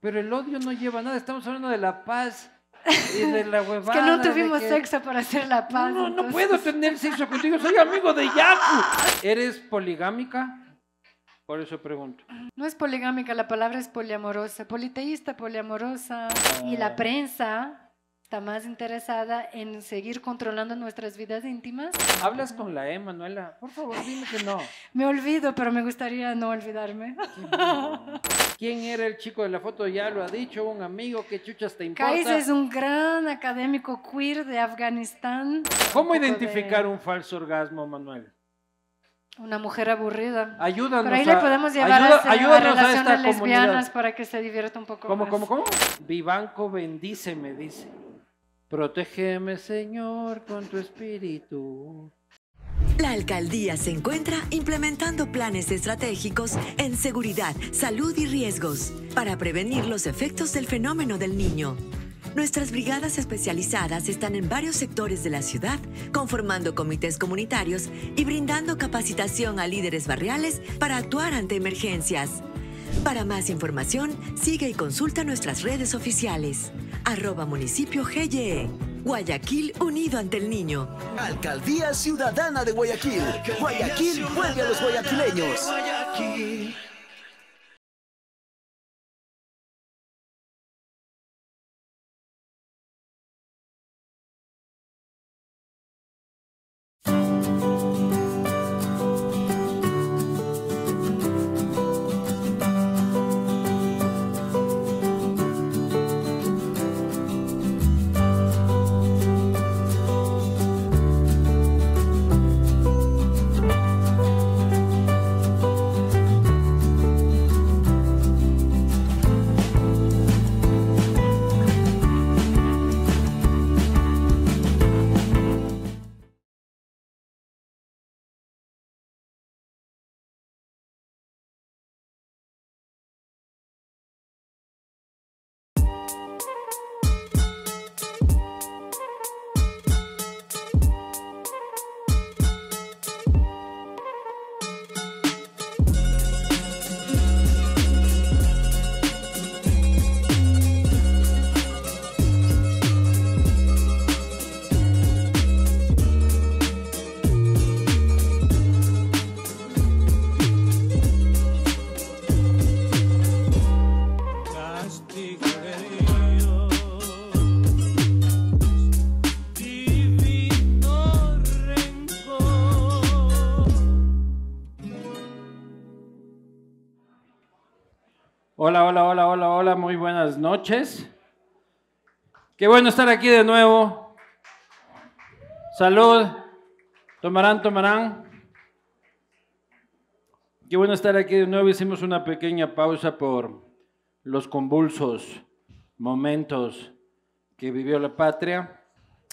Pero el odio no lleva nada, estamos hablando de la paz y de la huevada. Es que no tuvimos que- sexo para hacer la paz. No, no entonces- puedo tener sexo contigo, soy amigo de Yaku. ¿Eres poligámica? Por eso pregunto. No es poligámica, la palabra es poliamorosa. Politeísta, poliamorosa. Y Ah. la prensa está más interesada en seguir controlando nuestras vidas íntimas. ¿Hablas con la E, Manuela? Por favor, dime que no. Me olvido, pero me gustaría no olvidarme. ¿Quién era el chico de la foto? Ya lo ha dicho, un amigo, ¿qué chuchas te importa? Kais es un gran académico queer de Afganistán. ¿Cómo Un identificar de un falso orgasmo, Manuel? Una mujer aburrida. Ayúdanos Por ahí a, le podemos llevar ayuda- a, a ayúdanos a relaciones esta lesbianas comunidad. para que se divierta un poco ¿Cómo, más. cómo, cómo? Vivanco bendice, me dice. Protégeme, Señor, con tu espíritu. La alcaldía se encuentra implementando planes estratégicos en seguridad, salud y riesgos para prevenir los efectos del fenómeno del niño. Nuestras brigadas especializadas están en varios sectores de la ciudad, conformando comités comunitarios y brindando capacitación a líderes barriales para actuar ante emergencias. Para más información, sigue y consulta nuestras redes oficiales. Arroba municipio GYE. Guayaquil unido ante el niño. Alcaldía Ciudadana de Guayaquil. Guayaquil vuelve a los guayaquileños. Hola, hola, hola, hola, hola, muy buenas noches. Qué bueno estar aquí de nuevo. Salud. Tomarán, tomarán. Qué bueno estar aquí de nuevo. Hicimos una pequeña pausa por los convulsos momentos que vivió la patria,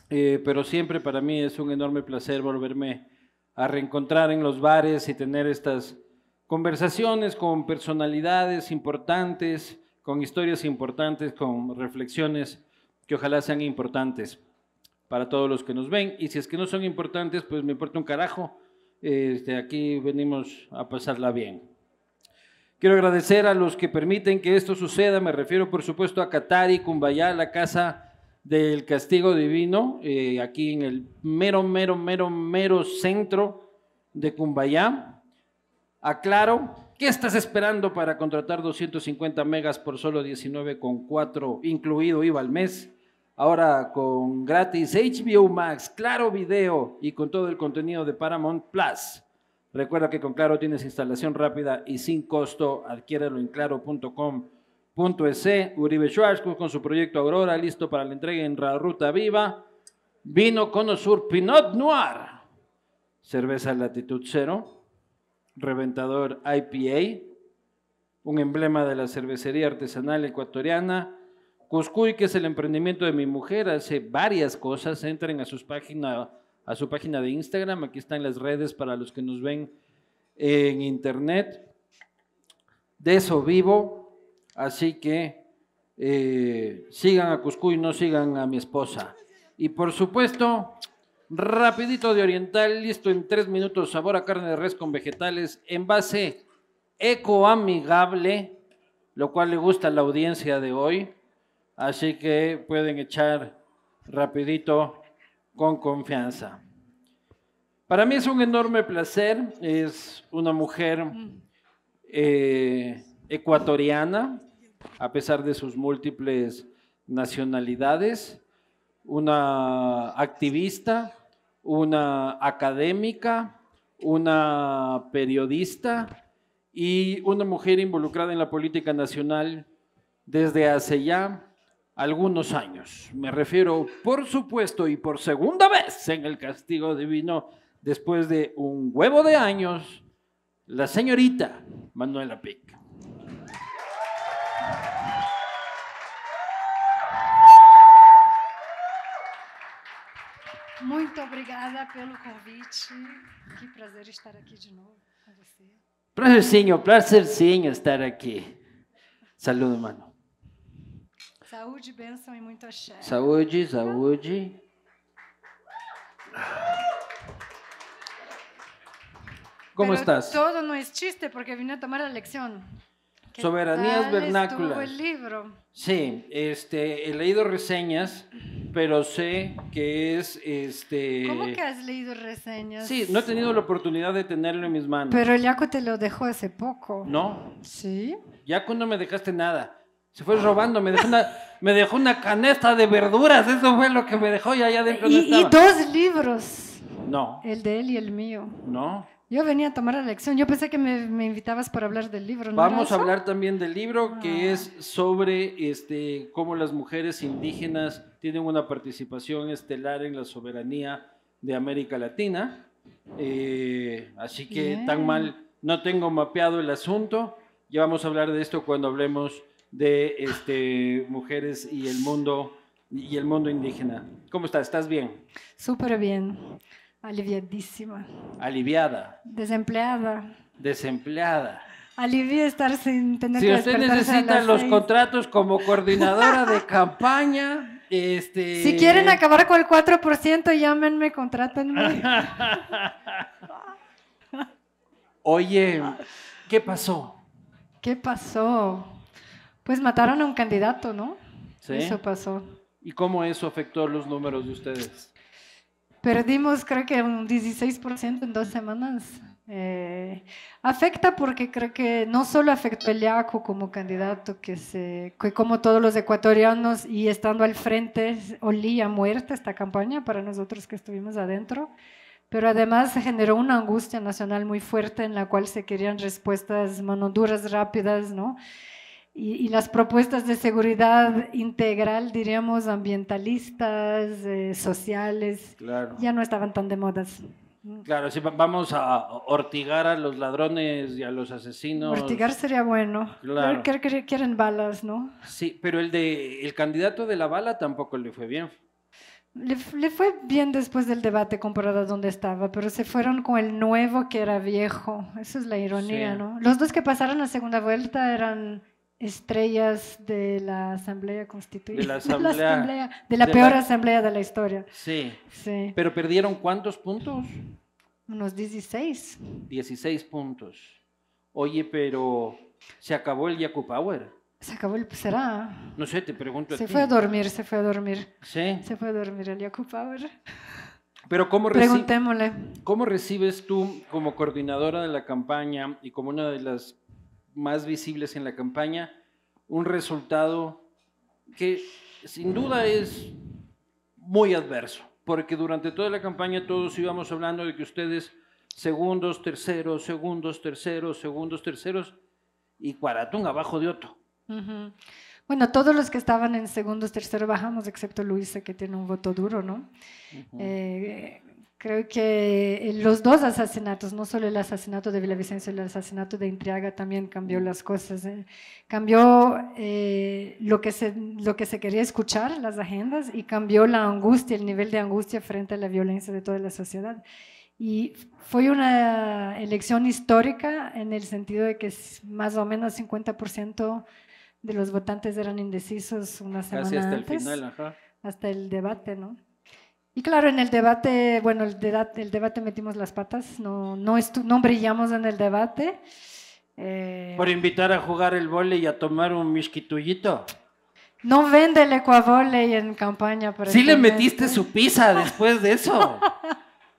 Eh, pero siempre para mí es un enorme placer volverme a reencontrar en los bares y tener estas conversaciones con personalidades importantes, con historias importantes, con reflexiones que ojalá sean importantes para todos los que nos ven. Y si es que no son importantes, pues me importa un carajo. Este, aquí venimos a pasarla bien. Quiero agradecer a los que permiten que esto suceda. Me refiero, por supuesto, a Catari, Cumbayá, la casa del castigo divino, eh, aquí en el mero, mero, mero, mero centro de Cumbayá. Aclaro, ¿qué estás esperando para contratar 250 megas por solo 19,4 incluido IVA al mes? Ahora con gratis HBO Max, Claro Video y con todo el contenido de Paramount Plus. Recuerda que con Claro tienes instalación rápida y sin costo. Adquiérelo en claro.com.es. Uribe Schwarzkopf con su proyecto Aurora, listo para la entrega en la Ruta Viva. Vino Cono Sur Pinot Noir. Cerveza Latitud Cero. Reventador IPA. Un emblema de la cervecería artesanal ecuatoriana. Cuscuy, que es el emprendimiento de mi mujer, hace varias cosas. Entren a, página, a su página de Instagram. Aquí están las redes para los que nos ven en internet. De eso vivo. Así que eh, sigan a Cuscuy, no sigan a mi esposa. Y por supuesto, rapidito de oriental, listo en tres minutos, sabor a carne de res con vegetales, envase ecoamigable lo cual le gusta a la audiencia de hoy, así que pueden echar rapidito con confianza. Para mí es un enorme placer, es una mujer eh, ecuatoriana, a pesar de sus múltiples nacionalidades, una activista, una académica, una periodista y una mujer involucrada en la política nacional desde hace ya algunos años. Me refiero, por supuesto, y por segunda vez en el castigo divino, después de un huevo de años, la señorita Manuela Pic. Muito obrigada pelo convite. Que prazer estar aqui de novo com você. Prazercinho, prazercinho estar aqui. Saludo, mano. Saúde, bênção e muito axé. Saúde, saúde. ¿Cómo Pero estás? Todo no es chiste porque vine a tomar la lección. ¿Qué Soberanías vernáculas. el libro? Sí, este, he leído reseñas, pero sé que es, este... ¿Cómo que has leído reseñas? Sí, no he tenido la oportunidad de tenerlo en mis manos. Pero el Yaco te lo dejó hace poco. No, ¿Sí? ya cuando no me dejaste nada. Se fue robando, me dejó una, me dejó una canasta de verduras, eso fue lo que me dejó y allá adentro no Y, y estaba. dos libros, No, el de él y el mío. no. Yo venía a tomar la lección. Yo pensé que me, me invitabas para hablar del libro. ¿no Vamos a hablar también del libro que Ah. es sobre este, cómo las mujeres indígenas tienen una participación estelar en la soberanía de América Latina. Eh, así que Bien. tan mal no tengo mapeado el asunto. Ya vamos a hablar de esto cuando hablemos de este, mujeres y el mundo y el mundo indígena. ¿Cómo estás? ¿Estás bien? Súper bien. Aliviadísima. Aliviada, Desempleada. desempleada. Alivia estar sin tener Si que usted necesita los seis. contratos como coordinadora de campaña, este... Si quieren acabar con el 4%, llámenme, contrátenme. Oye, ¿qué pasó? ¿Qué pasó? Pues mataron a un candidato, ¿no? ¿Sí? Eso pasó. ¿Y cómo eso afectó los números de ustedes? Perdimos creo que un 16% en dos semanas. Eh, afecta porque creo que no solo afectó el Yaco como candidato, que, se, que como todos los ecuatorianos y estando al frente olía muerte esta campaña para nosotros que estuvimos adentro, pero además se generó una angustia nacional muy fuerte en la cual se querían respuestas monoduras rápidas, ¿no? Y, y las propuestas de seguridad integral, diríamos, ambientalistas, eh, sociales, Claro. ya no estaban tan de modas. Claro, si va- vamos a ortigar a los ladrones y a los asesinos. Ortigar sería bueno. Claro. Quieren balas, ¿no? Sí, pero el de el candidato de la bala tampoco le fue bien. Le, le fue bien después del debate comparado a donde estaba, pero se fueron con el nuevo que era viejo. Eso es la ironía, Sí. ¿no? Los dos que pasaron a segunda vuelta eran estrellas de la Asamblea Constituyente. De la Asamblea- Asamblea- de la de peor la- asamblea de la historia. Sí. Sí. Pero perdieron cuántos puntos? Unos 16. 16 puntos. Oye, pero se acabó el Yaku Power. Se acabó el... ¿Será? No sé, te pregunto a Se ti. fue a dormir, se fue a dormir. Sí. Se fue a dormir el Yaku Power. Pero ¿cómo, Preguntémosle. ¿cómo recibes tú como coordinadora de la campaña y como una de las más visibles en la campaña un resultado que sin duda es muy adverso? Porque durante toda la campaña todos íbamos hablando de que ustedes segundos, terceros, segundos, terceros, segundos, terceros y Cuaratún abajo de otro. Ujú. Bueno, todos los que estaban en segundos, terceros bajamos, excepto Luisa, que tiene un voto duro, ¿no? Eh, creo que los dos asesinatos, no solo el asesinato de Villavicencio, el asesinato de Intriaga también cambió las cosas. eh. Cambió eh, lo, que se, lo que se quería escuchar, las agendas, y cambió la angustia, el nivel de angustia frente a la violencia de toda la sociedad. Y fue una elección histórica en el sentido de que más o menos 50% de los votantes eran indecisos una semana Casi hasta el antes final, ajá. hasta el debate, ¿no? Y claro, en el debate, bueno, el, deba- el debate metimos las patas, no, no, no brillamos en el debate. Eh, Por invitar a jugar el vole y a tomar un misquitullito. no vende el ecuavole en campaña. para Sí le metiste su pizza después de eso.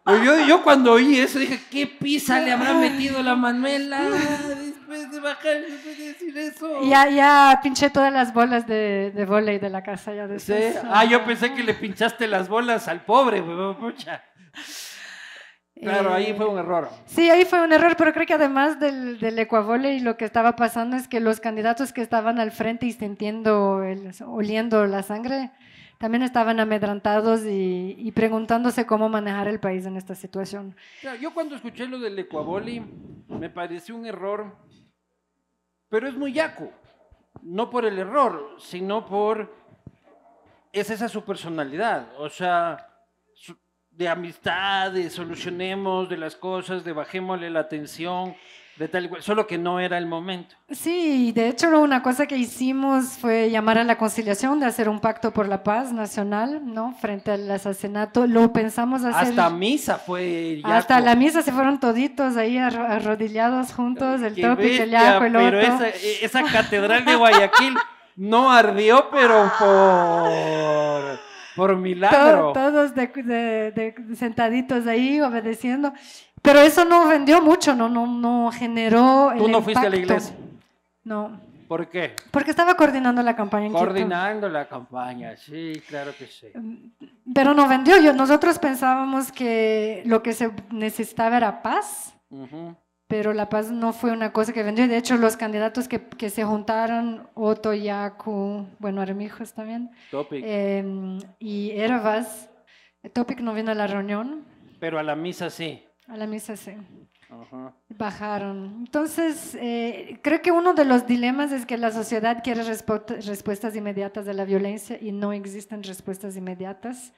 Pues Yo, yo cuando oí eso dije, ¿qué pizza le habrá metido la Manuela de bajar, después de decir eso? Ya, ya pinché todas las bolas de, de volei de la casa ya Sí. Ah, yo pensé que le pinchaste las bolas al pobre, huevón, pucha. Claro, ahí Eh, fue un error. Sí, ahí fue un error, pero creo que además del, del ecuavole lo que estaba pasando es que los candidatos que estaban al frente y sintiendo, el, oliendo la sangre, también estaban amedrantados y, y preguntándose cómo manejar el país en esta situación. Yo cuando escuché lo del Ecuaboli me pareció un error, pero es muy yaco. No por el error, sino por... Es esa su personalidad. O sea, su- de amistad, de solucionemos de las cosas, de bajémosle la tensión, de tal. Solo que no era el momento. Sí, de hecho una cosa que hicimos fue llamar a la conciliación, de hacer un pacto por la paz nacional, ¿no? Frente al asesinato. Lo pensamos hacer... Hasta misa fue yaco. Hasta la misa se fueron toditos ahí arro- arrodillados juntos, el Topic, el Yaco, el Pero otro. esa, e, esa catedral de Guayaquil no ardió, pero por, por milagro. To- todos de, de- de- sentaditos ahí obedeciendo. Pero eso no vendió mucho, no, no, no generó. Tú el no fuiste a la iglesia. No, ¿Por qué? porque estaba coordinando la campaña en Quito. Coordinando la campaña, sí, claro que sí. Pero no vendió. Yo, nosotros pensábamos que lo que se necesitaba era paz. Pero la paz no fue una cosa que vendió. De hecho, los candidatos que, que se juntaron, Otto, Yacu, bueno, Armijos también, Topic. eh, y Eravas, Topic no vino a la reunión, Pero a la misa sí. A la misa sí, Ajá. bajaron. Entonces, eh, creo que uno de los dilemas es que la sociedad quiere respuestas inmediatas a la violencia y no existen respuestas inmediatas.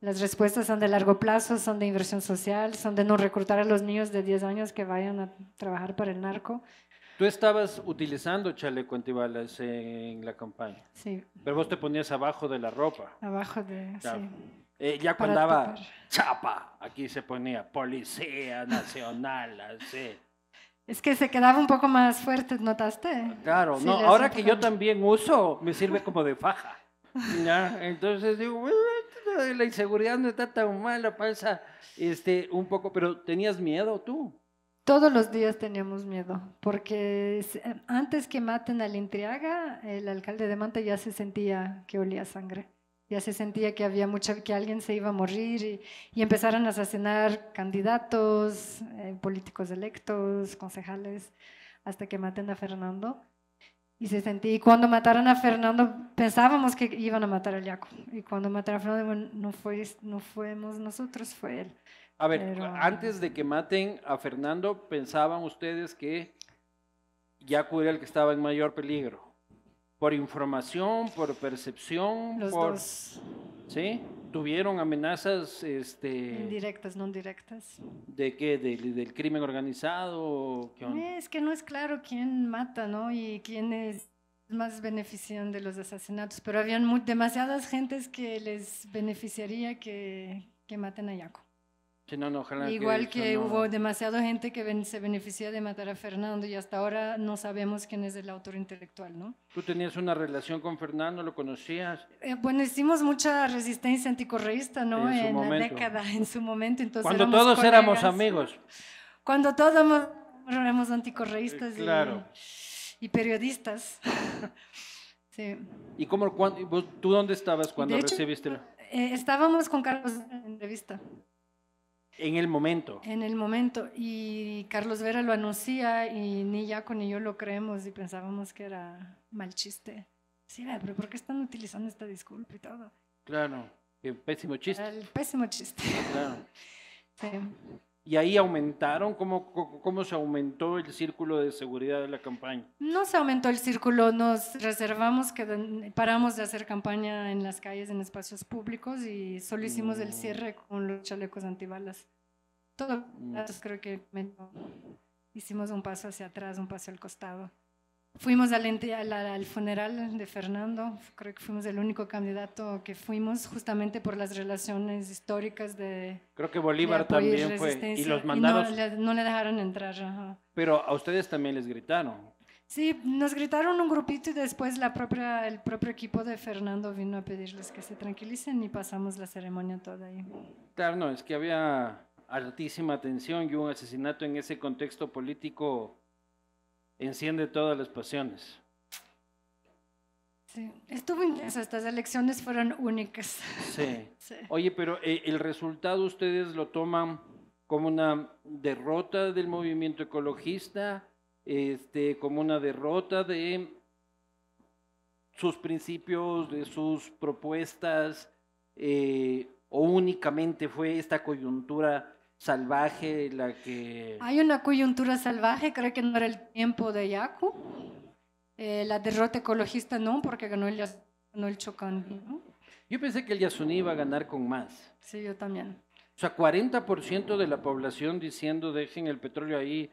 Las respuestas son de largo plazo, son de inversión social, son de no reclutar a los niños de 10 años que vayan a trabajar para el narco. Tú estabas utilizando chaleco antibalas en la campaña, Sí, pero vos te ponías abajo de la ropa. abajo de... Claro. Sí. Eh, ya cuando daba chapa, aquí se ponía Policía Nacional, así. Es que se quedaba un poco más fuerte, ¿notaste? Claro, Sí, no, ahora que yo también uso, me sirve como de faja. ¿ya? Entonces digo, "Bueno, esto de la inseguridad no está tan mala, pasa este, un poco, pero ¿tenías miedo tú? Todos los días teníamos miedo, porque eh, antes que maten al Intriaga, el alcalde de Manta ya se sentía que olía sangre. Ya se sentía que había mucha, que alguien se iba a morir y, y empezaron a asesinar candidatos, eh, políticos electos, concejales, hasta que maten a Fernando. Y se sentía, y cuando mataron a Fernando, pensábamos que iban a matar al Yaco. Y cuando mataron a Fernando, bueno, no, fue, no fuimos nosotros, fue él. A ver, Pero- antes de que maten a Fernando, ¿pensaban ustedes que Yacu era el que estaba en mayor peligro? ¿Por información, por percepción? Los por... dos. ¿Sí? ¿Tuvieron amenazas este, Indirectas, no directas. de qué? ¿Del, del crimen organizado? ¿Qué? Es que no es claro quién mata, ¿no? Y quién es más benefician de los asesinatos, pero habían mu- demasiadas gentes que les beneficiaría que, que maten a Yaco. Sí, no, no, ojalá Igual que hubo demasiada gente que ben- se beneficia de matar a Fernando y hasta ahora no sabemos quién es el autor intelectual, ¿no? ¿Tú tenías una relación con Fernando? ¿Lo conocías? Eh, bueno, hicimos mucha resistencia anticorreísta, ¿no? En En, la década, en su momento. Entonces Cuando éramos todos éramos colegas. amigos. Cuando todos éramos- éramos anticorreístas Eh, claro. y, y periodistas. sí. ¿Y cómo, tú dónde estabas cuando hecho- recibiste? la- Eh, estábamos con Carlos en entrevista En el momento. en el momento y Carlos Vera lo anuncia y ni Yaco ni yo lo creemos y pensábamos que era mal chiste. Sí, "Ve, pero ¿por qué están utilizando esta disculpa y todo? Claro. Qué pésimo chiste. El pésimo chiste. Claro. Sí. ¿Y ahí aumentaron? ¿Cómo, cómo, se aumentó el círculo de seguridad de la campaña? No se aumentó el círculo, nos reservamos que paramos de hacer campaña en las calles, en espacios públicos y solo hicimos el Mm. cierre con los chalecos antibalas. Todo, Mm. entonces creo que hicimos un paso hacia atrás, un paso al costado. Fuimos al, al, al funeral de Fernando, creo que fuimos el único candidato que fuimos justamente por las relaciones históricas de, Creo que Bolívar también fue. Y los no mandaron. le- no le dejaron entrar. ajá. Pero a ustedes también les gritaron. Sí, nos gritaron un grupito y después la propia, el propio equipo de Fernando vino a pedirles que se tranquilicen y pasamos la ceremonia toda ahí. Claro, no, es que había altísima tensión y un asesinato en ese contexto político enciende todas las pasiones. Sí, estuvo intenso, estas elecciones fueron únicas. Sí. Sí. Oye, pero eh, el resultado ustedes lo toman como una derrota del movimiento ecologista, este, como una derrota de sus principios, de sus propuestas, eh, o únicamente fue esta coyuntura salvaje la que... Hay una coyuntura salvaje, creo que no era el tiempo de Yaku. Eh, la derrota ecologista no, porque ganó el, ganó el Chocandi. ¿no? Yo pensé que el Yasuní iba a ganar con más. Sí, yo también. O sea, 40% de la población diciendo dejen el petróleo ahí,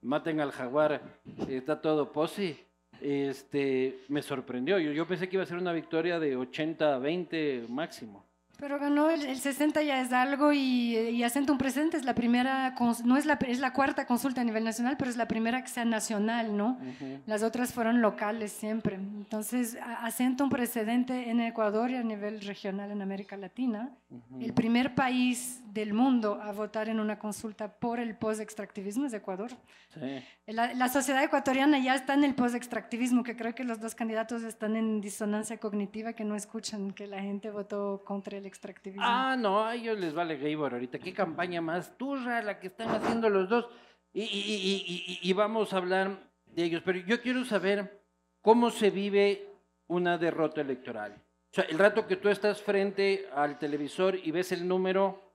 maten al jaguar, está todo posi. Este, me sorprendió. Yo, yo pensé que iba a ser una victoria de 80 a 20 máximo. Pero ganó el, el 60 ya es algo y, y asenta un precedente. Es la primera, no es la, es la cuarta consulta a nivel nacional, pero es la primera que sea nacional, ¿no? Las otras fueron locales siempre. Entonces, a- asenta un precedente en Ecuador y a nivel regional en América Latina. El primer país del mundo a votar en una consulta por el post-extractivismo es Ecuador. Sí. La, la sociedad ecuatoriana ya está en el post-extractivismo, que creo que los dos candidatos están en disonancia cognitiva, que no escuchan que la gente votó contra el extractivismo. Ah, no, a ellos les vale Gabor ahorita. Qué campaña más turra la que están haciendo los dos. Y, y- vamos a hablar de ellos. Pero yo quiero saber cómo se vive una derrota electoral. O sea, el rato que tú estás frente al televisor y ves el número,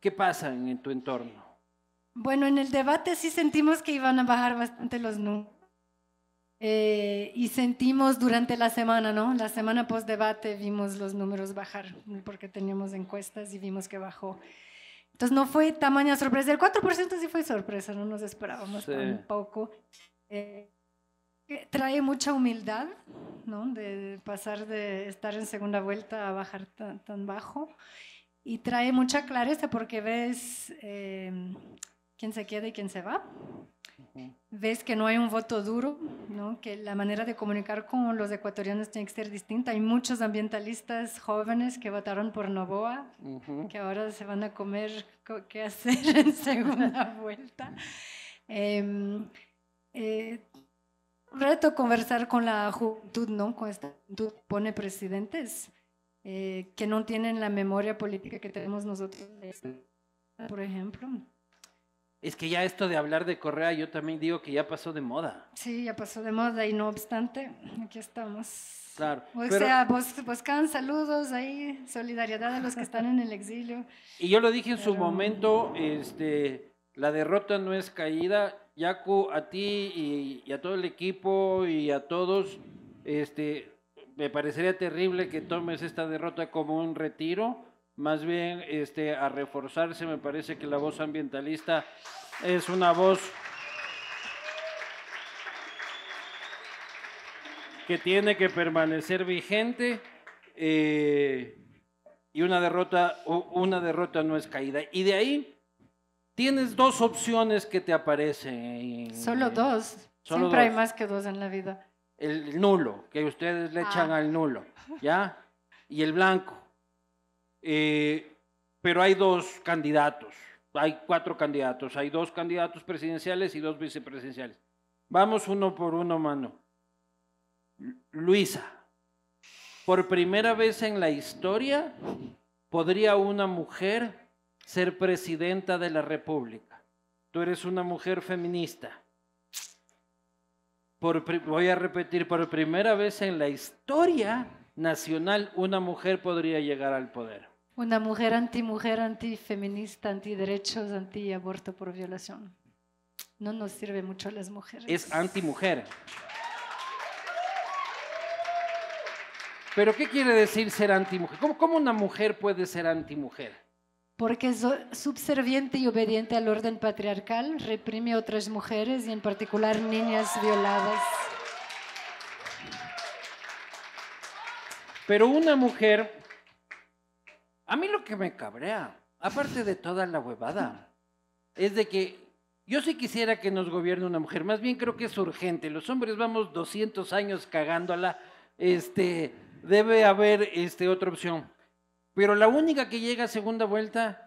¿qué pasa en, en tu entorno? Bueno, en el debate sí sentimos que iban a bajar bastante los números. Eh, y sentimos durante la semana, ¿no? La semana post debate vimos los números bajar, porque teníamos encuestas y vimos que bajó. Entonces no fue tamaña sorpresa. El 4% sí fue sorpresa, no nos esperábamos Sí. tampoco. Eh, trae mucha humildad, ¿no? De pasar de estar en segunda vuelta a bajar tan, tan bajo. Y trae mucha clareza porque ves eh, quién se queda y quién se va. Ves que no hay un voto duro, ¿no? que la manera de comunicar con los ecuatorianos tiene que ser distinta. Hay muchos ambientalistas jóvenes que votaron por Novoa, Ujú. que ahora se van a comer co- qué hacer en segunda vuelta. Em, eh, reto conversar con la juventud, ¿no? Con esta juventud que pone presidentes eh, que no tienen la memoria política que tenemos nosotros, por ejemplo. Es que ya esto de hablar de Correa, yo también digo que ya pasó de moda. Sí, ya pasó de moda y no obstante, aquí estamos. Claro, O pero- sea, bus- buscan saludos ahí, solidaridad a los que están en el exilio. Y yo lo dije en su Pero- momento, este, la derrota no es caída. Yaku, a ti y, y a todo el equipo y a todos, este, me parecería terrible que tomes esta derrota como un retiro. Más bien, este, a reforzarse, me parece que la voz ambientalista es una voz que tiene que permanecer vigente. eh, y una derrota, una derrota no es caída. Y de ahí tienes dos opciones que te aparecen. Solo dos. Solo Siempre hay más que dos en la vida. El nulo, que ustedes le echan Ah. al nulo, ¿ya? Y el blanco. Eh, pero hay dos candidatos, hay cuatro candidatos, hay dos candidatos presidenciales y dos vicepresidenciales. Vamos uno por uno, mano. Lu- Luisa, por primera vez en la historia, ¿podría una mujer ser presidenta de la República? Tú eres una mujer feminista. Por voy a repetir, por primera vez en la historia nacional, una mujer podría llegar al poder. Una mujer anti-mujer, anti-feminista, anti-derechos, anti-aborto por violación. No nos sirve mucho a las mujeres. Es antimujer. Pero ¿qué quiere decir ser antimujer? ¿Cómo, cómo una mujer puede ser antimujer? porque es subserviente y obediente al orden patriarcal, reprime a otras mujeres y en particular niñas violadas. Pero una mujer, a mí lo que me cabrea, aparte de toda la huevada, es de que yo sí quisiera que nos gobierne una mujer, más bien creo que es urgente. Los hombres vamos 200 años cagándola, este, debe haber este, otra opción. Pero la única que llega a segunda vuelta,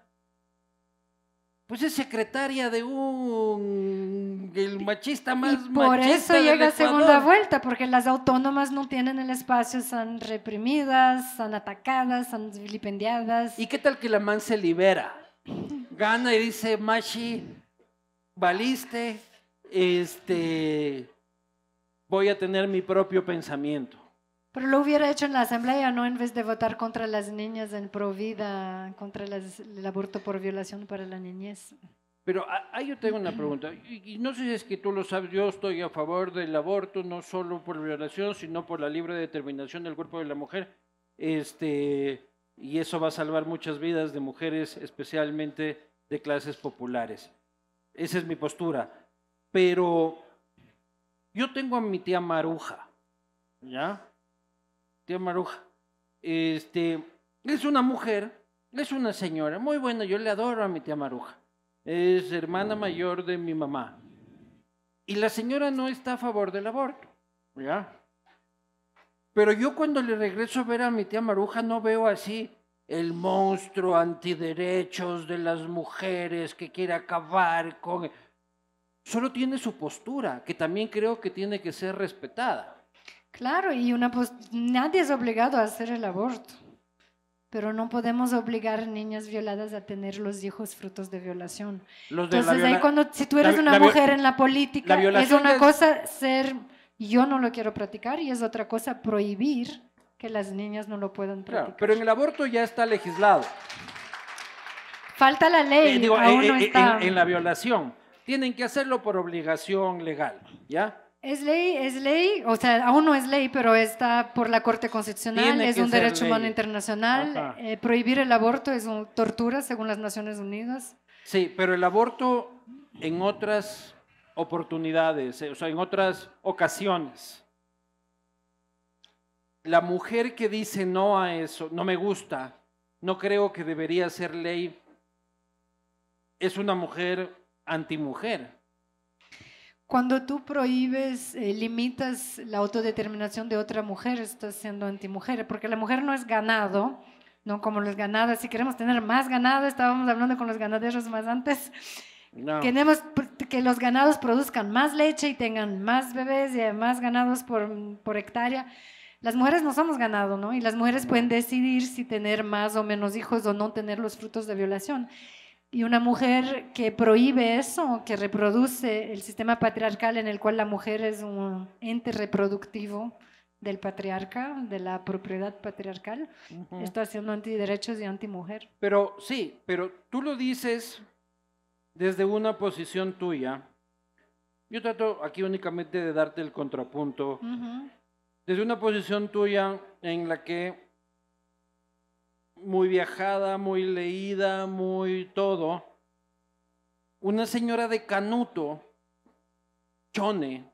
pues es secretaria de un, el machista más Y por machista eso llega a segunda vuelta, porque las autónomas no tienen el espacio, son reprimidas, son atacadas, son vilipendiadas. ¿Y qué tal que la man se libera? Gana y dice, Machi, valiste, este, voy a tener mi propio pensamiento. Pero lo hubiera hecho en la asamblea, no en vez de votar contra las niñas en Provida, contra las- el aborto por violación para la niñez. Pero ahí yo tengo una pregunta, y, y no sé si es que tú lo sabes, yo estoy a favor del aborto, no solo por violación, sino por la libre determinación del cuerpo de la mujer, este, y eso va a salvar muchas vidas de mujeres, especialmente de clases populares. Esa es mi postura. Pero yo tengo a mi tía Maruja, ¿ya? Tía Maruja. Este, es una mujer, es una señora, muy buena, yo le adoro a mi tía Maruja. Es hermana mayor de mi mamá. Y la señora no está a favor del aborto, ¿ya? Pero yo cuando le regreso a ver a mi tía Maruja no veo así el monstruo antiderechos de las mujeres que quiere acabar con... Solo tiene su postura, que también creo que tiene que ser respetada. Claro, y una pos- nadie es obligado a hacer el aborto, pero no podemos obligar a niñas violadas a tener los hijos frutos de violación. Los de Entonces ahí cuando si tú eres una la mujer en la política, es una cosa ser yo no lo quiero practicar y es otra cosa prohibir que las niñas no lo puedan Claro, practicar. pero en el aborto ya está legislado. Falta la ley, Eh, digo, aún eh, no eh, está. en, en la violación. Tienen que hacerlo por obligación legal, ¿ya? Es ley, es ley, o sea, aún no es ley, pero está por la Corte Constitucional, Tiene es un derecho humano internacional. Eh, prohibir el aborto es una tortura según las Naciones Unidas. Sí, pero el aborto en otras oportunidades, eh, o sea, en otras ocasiones. La mujer que dice no a eso, no me gusta, no creo que debería ser ley, es una mujer antimujer. Cuando tú prohíbes, eh, limitas la autodeterminación de otra mujer, estás siendo antimujer, porque la mujer no es ganado, no como los ganados. Si queremos tener más ganado, estábamos hablando con los ganaderos más antes, No. queremos que los ganados produzcan más leche y tengan más bebés y más ganados por, por hectárea. Las mujeres no somos ganado, ¿no? Y las mujeres pueden decidir si tener más o menos hijos o no tener los frutos de violación. Y una mujer que prohíbe eso, que reproduce el sistema patriarcal en el cual la mujer es un ente reproductivo del patriarca, de la propiedad patriarcal, Ujú. está siendo antiderechos y antimujer. Pero sí, pero tú lo dices desde una posición tuya. Yo trato aquí únicamente de darte el contrapunto. Desde una posición tuya en la que muy viajada, muy leída, muy todo, una señora de Canuto, Chone,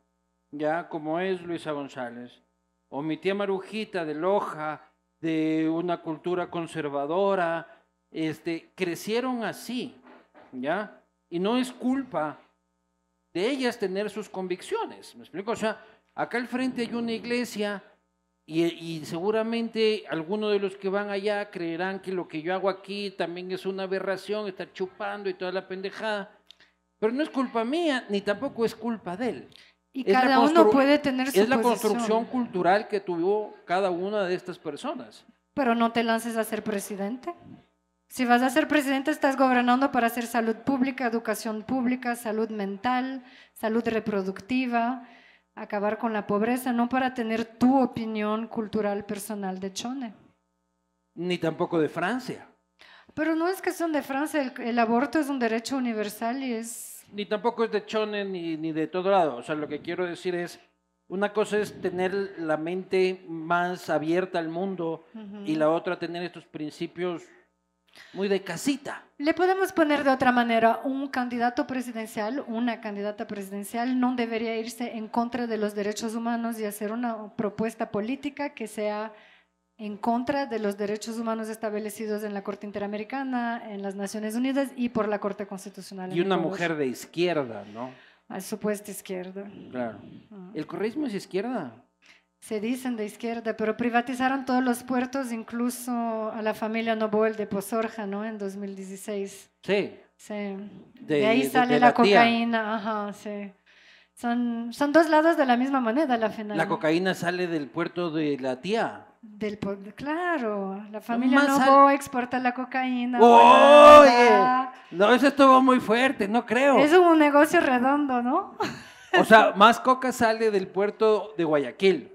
ya como es Luisa González, o mi tía Marujita de Loja, de una cultura conservadora, este, crecieron así, ¿ya? Y no es culpa de ellas tener sus convicciones, ¿me explico? O sea, acá al frente hay una iglesia y, y seguramente algunos de los que van allá creerán que lo que yo hago aquí también es una aberración, estar chupando y toda la pendejada, pero no es culpa mía, ni tampoco es culpa de él. Y Es cada uno puede tener su Es la posición, construcción cultural que tuvo cada una de estas personas. Pero no te lances a ser presidente. Si vas a ser presidente, estás gobernando para hacer salud pública, educación pública, salud mental, salud reproductiva, acabar con la pobreza, no para tener tu opinión cultural personal de Chone. Ni tampoco de Francia, Pero no es que son de Francia, el, el aborto es un derecho universal y es... ni tampoco es de Chone ni, ni de todo lado. O sea, lo que quiero decir es, una cosa es tener la mente más abierta al mundo y la otra tener estos principios muy de casita. Le podemos poner de otra manera, un candidato presidencial, una candidata presidencial no debería irse en contra de los derechos humanos y hacer una propuesta política que sea en contra de los derechos humanos establecidos en la Corte Interamericana, en las Naciones Unidas y por la Corte Constitucional. Y una mujer de izquierda, ¿no? A supuesta izquierda. Claro. Ah. ¿El correísmo es izquierda? Se dicen de izquierda, pero privatizaron todos los puertos, incluso a la familia Novoel de Pozorja, ¿no? En 2016. Sí. Sí. De- De, ahí de- sale de la, cocaína, ajá, sí. Son, son dos lados de la misma moneda, la final. La cocaína sale del puerto de la tía. Del, claro, la familia Novo exporta la cocaína. ¡Oye! voilà. No, eso estuvo muy fuerte, no creo. Es un negocio redondo, ¿no? O sea, más coca sale del puerto de Guayaquil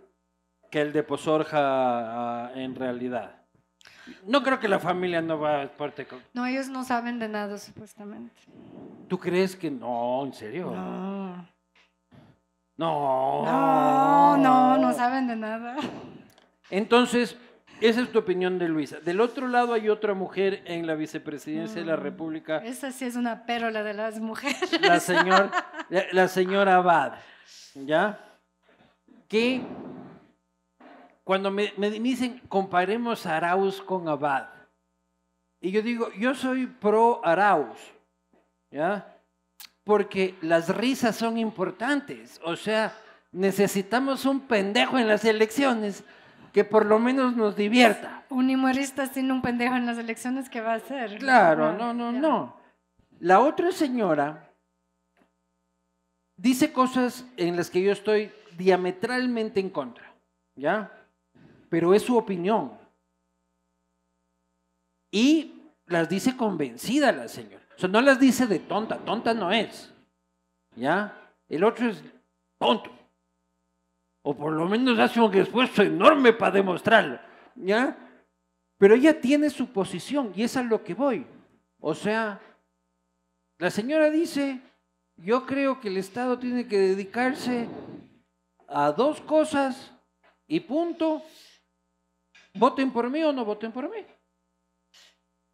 que el de Pozorja ah, en realidad. No creo que la familia no va a exportar coca. No, ellos no saben de nada, supuestamente. ¿Tú crees que no? ¿En serio? No. No. No, no, no saben de nada. Entonces, esa es tu opinión de Luisa. Del otro lado hay otra mujer en la vicepresidencia de la República, Esa sí es una pérola de las mujeres. la, señor, la, la señora Abad, ¿ya? Que cuando me, me dicen comparemos a Arauz con Abad, y yo digo, yo soy pro Arauz, ¿ya? Porque las risas son importantes, o sea, necesitamos un pendejo en las elecciones que por lo menos nos divierta. Un humorista sin un pendejo en las elecciones, ¿qué va a hacer? Claro, no, no, no. La otra señora dice cosas en las que yo estoy diametralmente en contra, ¿ya? Pero es su opinión. Y las dice convencida la señora. O sea, no las dice de tonta, tonta no es, ¿ya? El otro es tonto. O por lo menos hace un esfuerzo enorme para demostrarlo, ¿ya? Pero ella tiene su posición y es a lo que voy. O sea, la señora dice, yo creo que el Estado tiene que dedicarse a dos cosas y punto. Voten por mí o no voten por mí.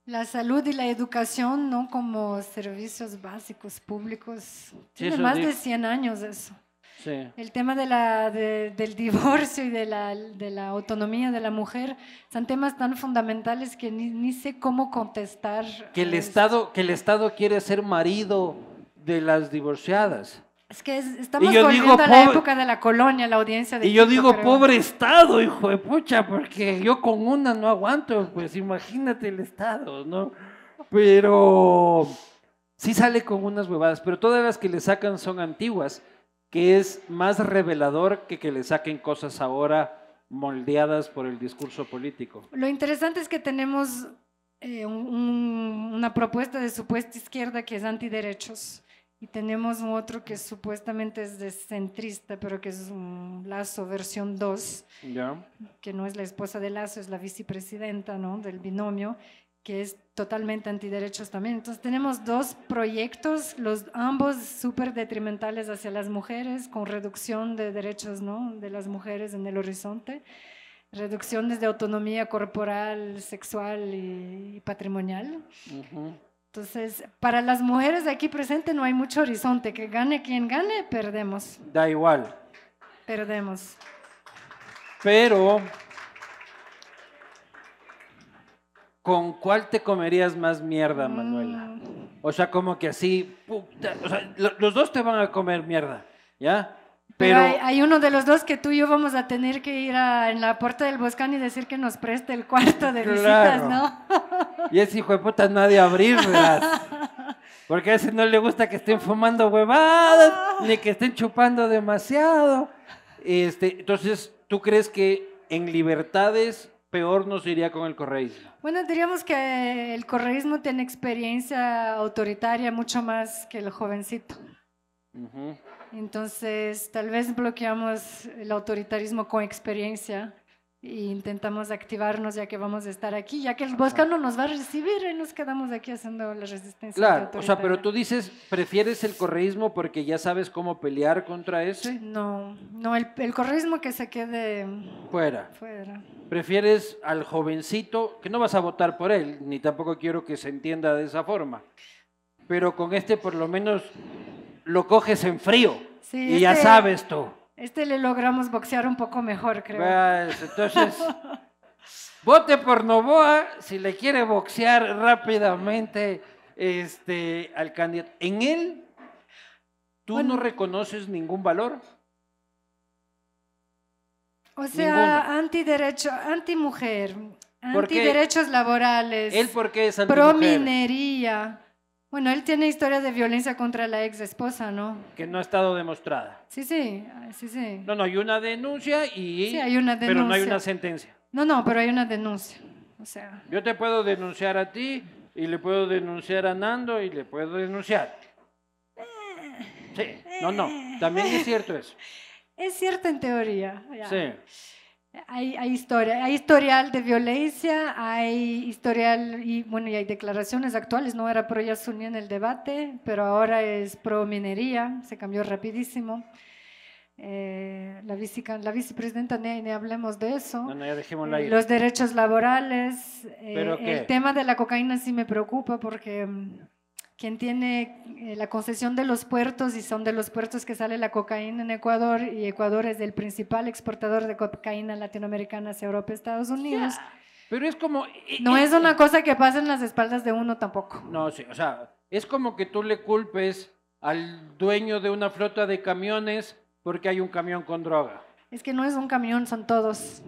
La salud y la educación, ¿no? Como servicios básicos públicos. Tiene eso más de 100 años eso. Sí. El tema de la, de- del divorcio y de la, de la autonomía de la mujer son temas tan fundamentales que ni, ni sé cómo contestar. Que el Estado, que el Estado quiere ser marido de las divorciadas. Es que es- estamos volviendo digo, a la pobre- época de la colonia, la audiencia de Y yo Quito, digo, creo. pobre Estado, hijo de pucha, porque yo con una no aguanto, pues imagínate el Estado, ¿no? Pero sí sale con unas huevadas, pero todas las que le sacan son antiguas, que es más revelador que que le saquen cosas ahora moldeadas por el discurso político. Lo interesante es que tenemos eh, un- un- una propuesta de supuesta izquierda que es antiderechos y tenemos otro que supuestamente es de centrista, pero que es un Lazo versión 2, ¿Ya? que no es la esposa de Lazo, es la vicepresidenta ¿no? del binomio, que es totalmente antiderechos también. Entonces tenemos dos proyectos, los ambos súper detrimentales hacia las mujeres, con reducción de derechos ¿no? de las mujeres en el horizonte, reducciones de autonomía corporal, sexual y, y patrimonial. Ujú. Entonces, para las mujeres aquí presentes no hay mucho horizonte, que gane quien gane, perdemos, Da igual. perdemos. Pero, ¿con cuál te comerías más mierda, Manuela? Mm. O sea, como que así, puta, o sea, lo- los dos te van a comer mierda, ¿ya? Pero, Pero, hay, hay uno de los dos que tú y yo vamos a tener que ir a, en la puerta del Boscán y decir que nos preste el cuarto de visitas, Claro. ¿no? y ese hijo de puta nadie abrirlas. Porque a ese no le gusta que estén fumando huevadas, ni que estén chupando demasiado. Este, entonces, ¿tú crees que en libertades peor nos iría con el correísmo? Bueno, diríamos que el correísmo tiene experiencia autoritaria mucho más que el jovencito. Ujú. Entonces, tal vez bloqueamos el autoritarismo con experiencia e intentamos activarnos ya que vamos a estar aquí, ya que el Bosca no nos va a recibir y nos quedamos aquí haciendo la resistencia. Claro, o sea, pero tú dices, ¿prefieres el correísmo porque ya sabes cómo pelear contra ese? No, no, el, el correísmo que se quede Fuera. fuera. ¿Prefieres al jovencito, que no vas a votar por él, ni tampoco quiero que se entienda de esa forma, pero con este por lo menos lo coges en frío Sí, y ya este- sabes tú. Este le logramos boxear un poco mejor, creo. Pues, entonces, vote por Novoa si le quiere boxear rápidamente este, al candidato. En él, ¿tú Bueno. no reconoces ningún valor? O sea, Ninguno. antiderecho, antimujer, antiderechos laborales, ¿Él por qué es antimujer? minería. Bueno, él tiene historia de violencia contra la ex esposa, ¿no? Que no ha estado demostrada. Sí, sí, sí, sí. No, no, hay una denuncia y... Sí, hay una Pero no hay denuncia. una sentencia. No, no, pero hay una denuncia. O sea, Yo te puedo denunciar a ti y le puedo denunciar a Nando y le puedo denunciar. Sí, no, no, también es cierto eso. es cierto en teoría. ya. Sí. Hay, hay historia, hay historial de violencia, hay historial y bueno, y hay declaraciones actuales. No era pro Yasuní en el debate, pero ahora es pro minería, se cambió rapidísimo. Eh, la, viceca- la vicepresidenta, ni, ni hablemos de eso. No, no, ya Eh. Los derechos laborales. eh, ¿Pero qué? el tema de la cocaína sí me preocupa porque mm, quien tiene eh, la concesión de los puertos y son de los puertos que sale la cocaína en Ecuador y Ecuador es el principal exportador de cocaína latinoamericana hacia Europa y Estados Unidos. Pero es como... No es una cosa que pasa en las espaldas de uno tampoco. No, sí, o sea, es como que tú le culpes al dueño de una flota de camiones porque hay un camión con droga. Es que no es un camión, son todos.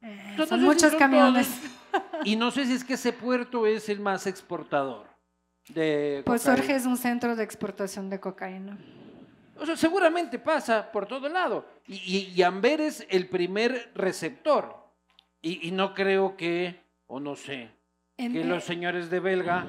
Eh, son muchos son camiones. Y no sé si es que ese puerto es el más exportador de Pues cocaína. Jorge es un centro de exportación de cocaína. O sea, seguramente pasa por todo lado. Y, y, y Amber es el primer receptor. Y, y no creo que, o no sé, En- que los señores de Belga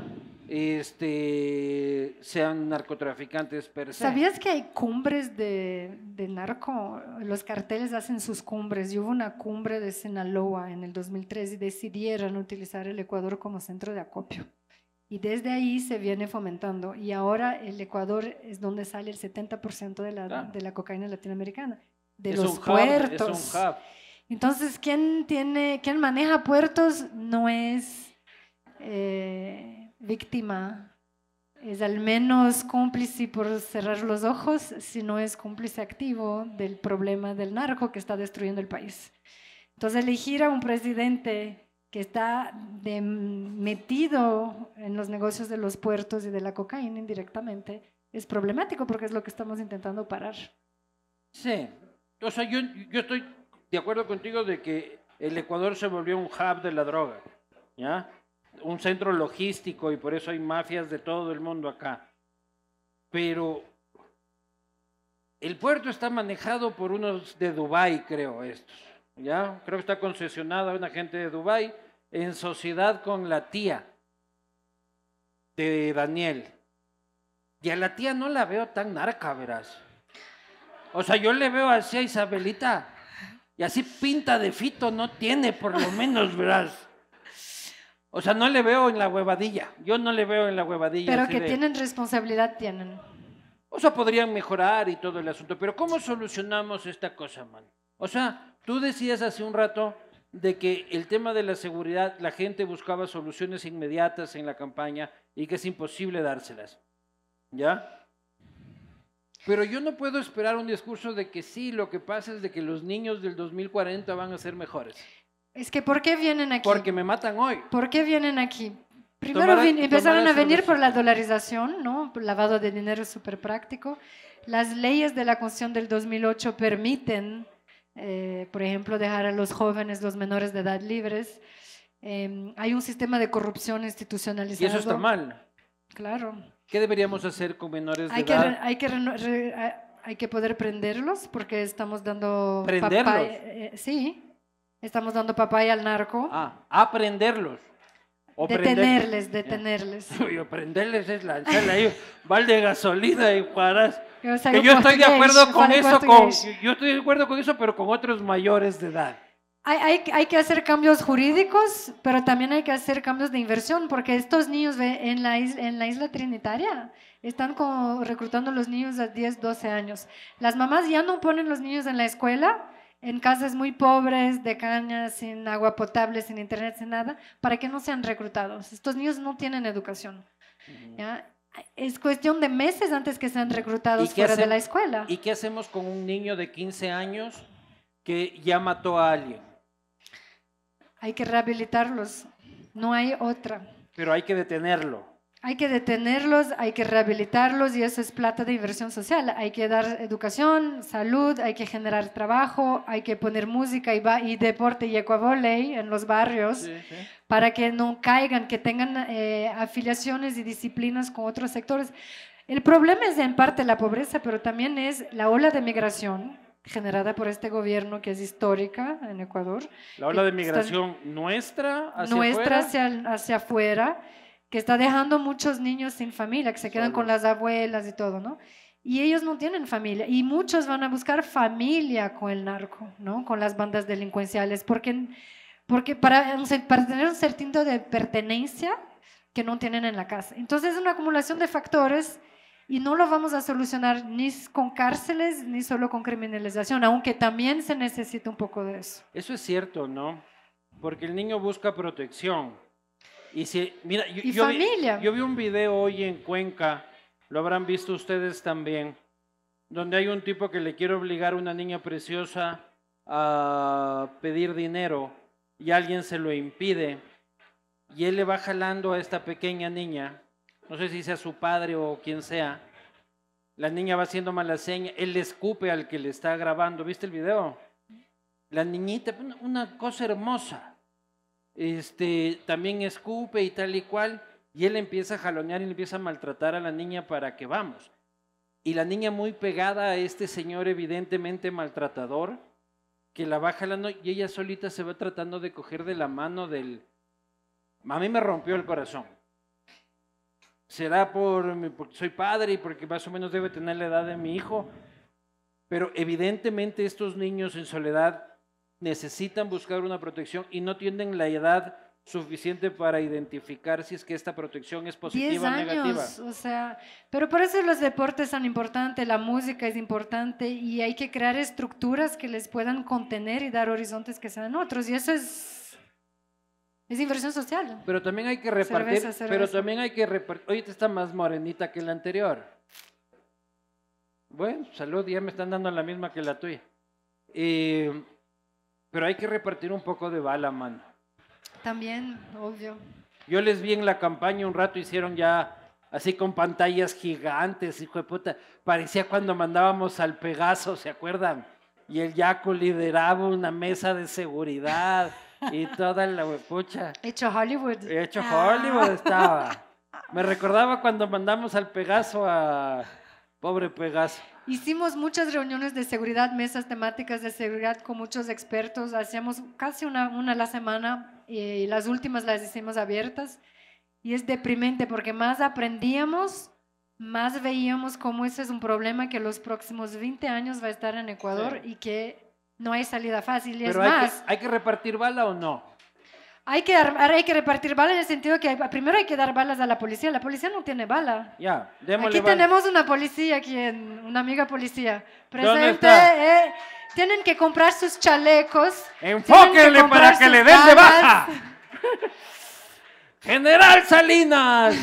este, sean narcotraficantes per se. ¿Sabías que hay cumbres de, de narco? Los carteles hacen sus cumbres. Y hubo una cumbre de Sinaloa en el 2003 y decidieron utilizar el Ecuador como centro de acopio. Y desde ahí se viene fomentando. Y ahora el Ecuador es donde sale el 70% de la, Claro. de la cocaína latinoamericana. De Es los un hub, puertos. Es un hub. Entonces, ¿quién, tiene, quién maneja puertos no es eh, víctima, es al menos cómplice por cerrar los ojos, si no es cómplice activo del problema del narco que está destruyendo el país. Entonces, elegir a un presidente que está metido en los negocios de los puertos y de la cocaína indirectamente es problemático porque es lo que estamos intentando parar. Sí. O sea, yo, yo estoy de acuerdo contigo de que el Ecuador se volvió un hub de la droga, ¿ya? Un centro logístico y por eso hay mafias de todo el mundo acá. Pero el puerto está manejado por unos de Dubái, creo, estos, ¿ya? Creo que está concesionado a una gente de Dubái en sociedad con la tía de Daniel. Y a la tía no la veo tan narca, verás. O sea, yo le veo así a Isabelita. Y así pinta de fito no tiene, por lo menos, verás. O sea, no le veo en la huevadilla. Yo no le veo en la huevadilla. Pero que de- tienen responsabilidad, tienen. O sea, podrían mejorar y todo el asunto. Pero ¿cómo solucionamos esta cosa, man? O sea, tú decías hace un rato de que el tema de la seguridad, la gente buscaba soluciones inmediatas en la campaña y que es imposible dárselas. ¿Ya? Pero yo no puedo esperar un discurso de que sí, lo que pasa es de que los niños del 2040 van a ser mejores. Es que ¿por qué vienen aquí? Porque me matan hoy. ¿Por qué vienen aquí? Primero Tomar- vin- empezaron a venir por la dolarización, ¿no? Por lavado de dinero súper práctico. Las leyes de la Constitución del 2008 permiten, eh, por ejemplo, dejar a los jóvenes, los menores de edad libres. Eh, hay un sistema de corrupción Y institucionalizado. eso está mal. Claro. ¿Qué deberíamos hacer con menores de que, edad? re- hay, que re- hay que poder prenderlos porque estamos dando ¿Prenderlos? papaya- eh, sí, estamos dando papaya al narco. Ah, aprenderlos. O prender- Detenerles, detenerles. Uy, o prenderles es lanzarle ahí balde de gasolina y paras. O sea, Que yo estoy de acuerdo con eso, con, yo estoy de acuerdo con eso, pero con otros mayores de edad. Hay, hay, hay que hacer cambios jurídicos, pero también hay que hacer cambios de inversión, porque estos niños en la, is- en la isla Trinitaria están como reclutando los niños a 10, 12 años. Las mamás ya no ponen los niños en la escuela, en casas muy pobres, de cañas, sin agua potable, sin internet, sin nada, para que no sean reclutados. Estos niños no tienen educación. ¿ya? Es cuestión de meses antes que sean reclutados ¿Y qué fuera de la escuela. ¿Y qué hacemos con un niño de 15 años que ya mató a alguien? Hay que rehabilitarlos, no hay otra. Pero hay que detenerlo. Hay que detenerlos, hay que rehabilitarlos y eso es plata de inversión social. Hay que dar educación, salud, hay que generar trabajo, hay que poner música y, deporte y ecuavoley en los barrios para que no caigan, que tengan eh, afiliaciones y disciplinas con otros sectores. El problema es en parte la pobreza, pero también es la ola de migración generada por este gobierno que es histórica en Ecuador La ola de migración nuestra hacia nuestra afuera. hacia, hacia afuera, que está dejando muchos niños sin familia, que se quedan con las abuelas y todo, ¿no? Y ellos no tienen familia. Y muchos van a buscar familia con el narco, ¿no? Con las bandas delincuenciales, porque, porque para, para tener un sentido de pertenencia que no tienen en la casa. Entonces es una acumulación de factores y no lo vamos a solucionar ni con cárceles ni solo con criminalización, aunque también se necesita un poco de eso. Eso es cierto, ¿no? Porque el niño busca protección. Y si, mira, yo, Y yo vi- yo vi un video hoy en Cuenca, lo habrán visto ustedes también, donde hay un tipo que le quiere obligar a una niña preciosa a pedir dinero y alguien se lo impide. Y él le va jalando a esta pequeña niña, no sé si sea su padre o quien sea, la niña va haciendo mala seña, él le escupe al que le está grabando, ¿viste el video? La niñita, una cosa hermosa, este, también escupe y tal y cual, y él empieza a jalonear y empieza a maltratar a la niña para que vamos. Y la niña muy pegada a este señor evidentemente maltratador, que la va jalando y ella solita se va tratando de coger de la mano del... A mí me rompió el corazón. Será por, porque soy padre y porque más o menos debe tener la edad de mi hijo, pero evidentemente estos niños en soledad necesitan buscar una protección y no tienen la edad suficiente para identificar si es que esta protección es 10 positiva o negativa. o sea, pero por eso los deportes son importantes, la música es importante y hay que crear estructuras que les puedan contener y dar horizontes que sean otros y eso es es inversión social. Pero también hay que repartir, Cerveza, pero también hay que repartir. Oye, está más morenita que la anterior. Bueno, salud, ya me están dando la misma que la tuya. Eh, pero hay que repartir un poco de bala, mano. También, obvio. Yo les vi en la campaña un rato, hicieron ya así con pantallas gigantes, hijo de puta. Parecía cuando mandábamos al Pegaso, ¿se acuerdan? Y el Yaco lideraba una mesa de seguridad y toda la huepucha. Hecho Hollywood. Hecho Ah. Hollywood estaba. Me recordaba cuando mandamos al Pegaso a... Pobre Pegaso. Hicimos muchas reuniones de seguridad, mesas temáticas de seguridad con muchos expertos. Hacíamos casi una, una a la semana y las últimas las hicimos abiertas. Y es deprimente porque más aprendíamos, más veíamos cómo ese es un problema que los próximos 20 años va a estar en Ecuador y que no hay salida fácil. Y Pero es hay más, que, hay que repartir bala o no. Hay que, armar- hay que repartir balas en el sentido que primero hay que dar balas a la policía. La policía no tiene bala. Ya, démosle Aquí bala. tenemos una policía, aquí en- una amiga policía ¿Dónde presente. está? eh, tienen que comprar sus chalecos. Enfóquenle para que le den de baja. General Salinas.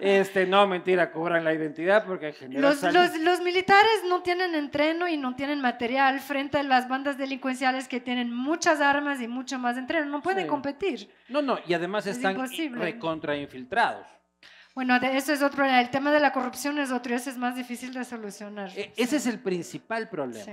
Este, no, mentira, cobran la identidad porque General Los, los, los militares no tienen entreno y no tienen material frente a las bandas delincuenciales que tienen muchas armas y mucho más entreno. No pueden Sí. competir. No, no, y además Es están imposible. recontra infiltrados. Bueno, de- eso es otro. El tema de la corrupción es otro y ese es más difícil de solucionar. E- Ese es el principal problema. Sí.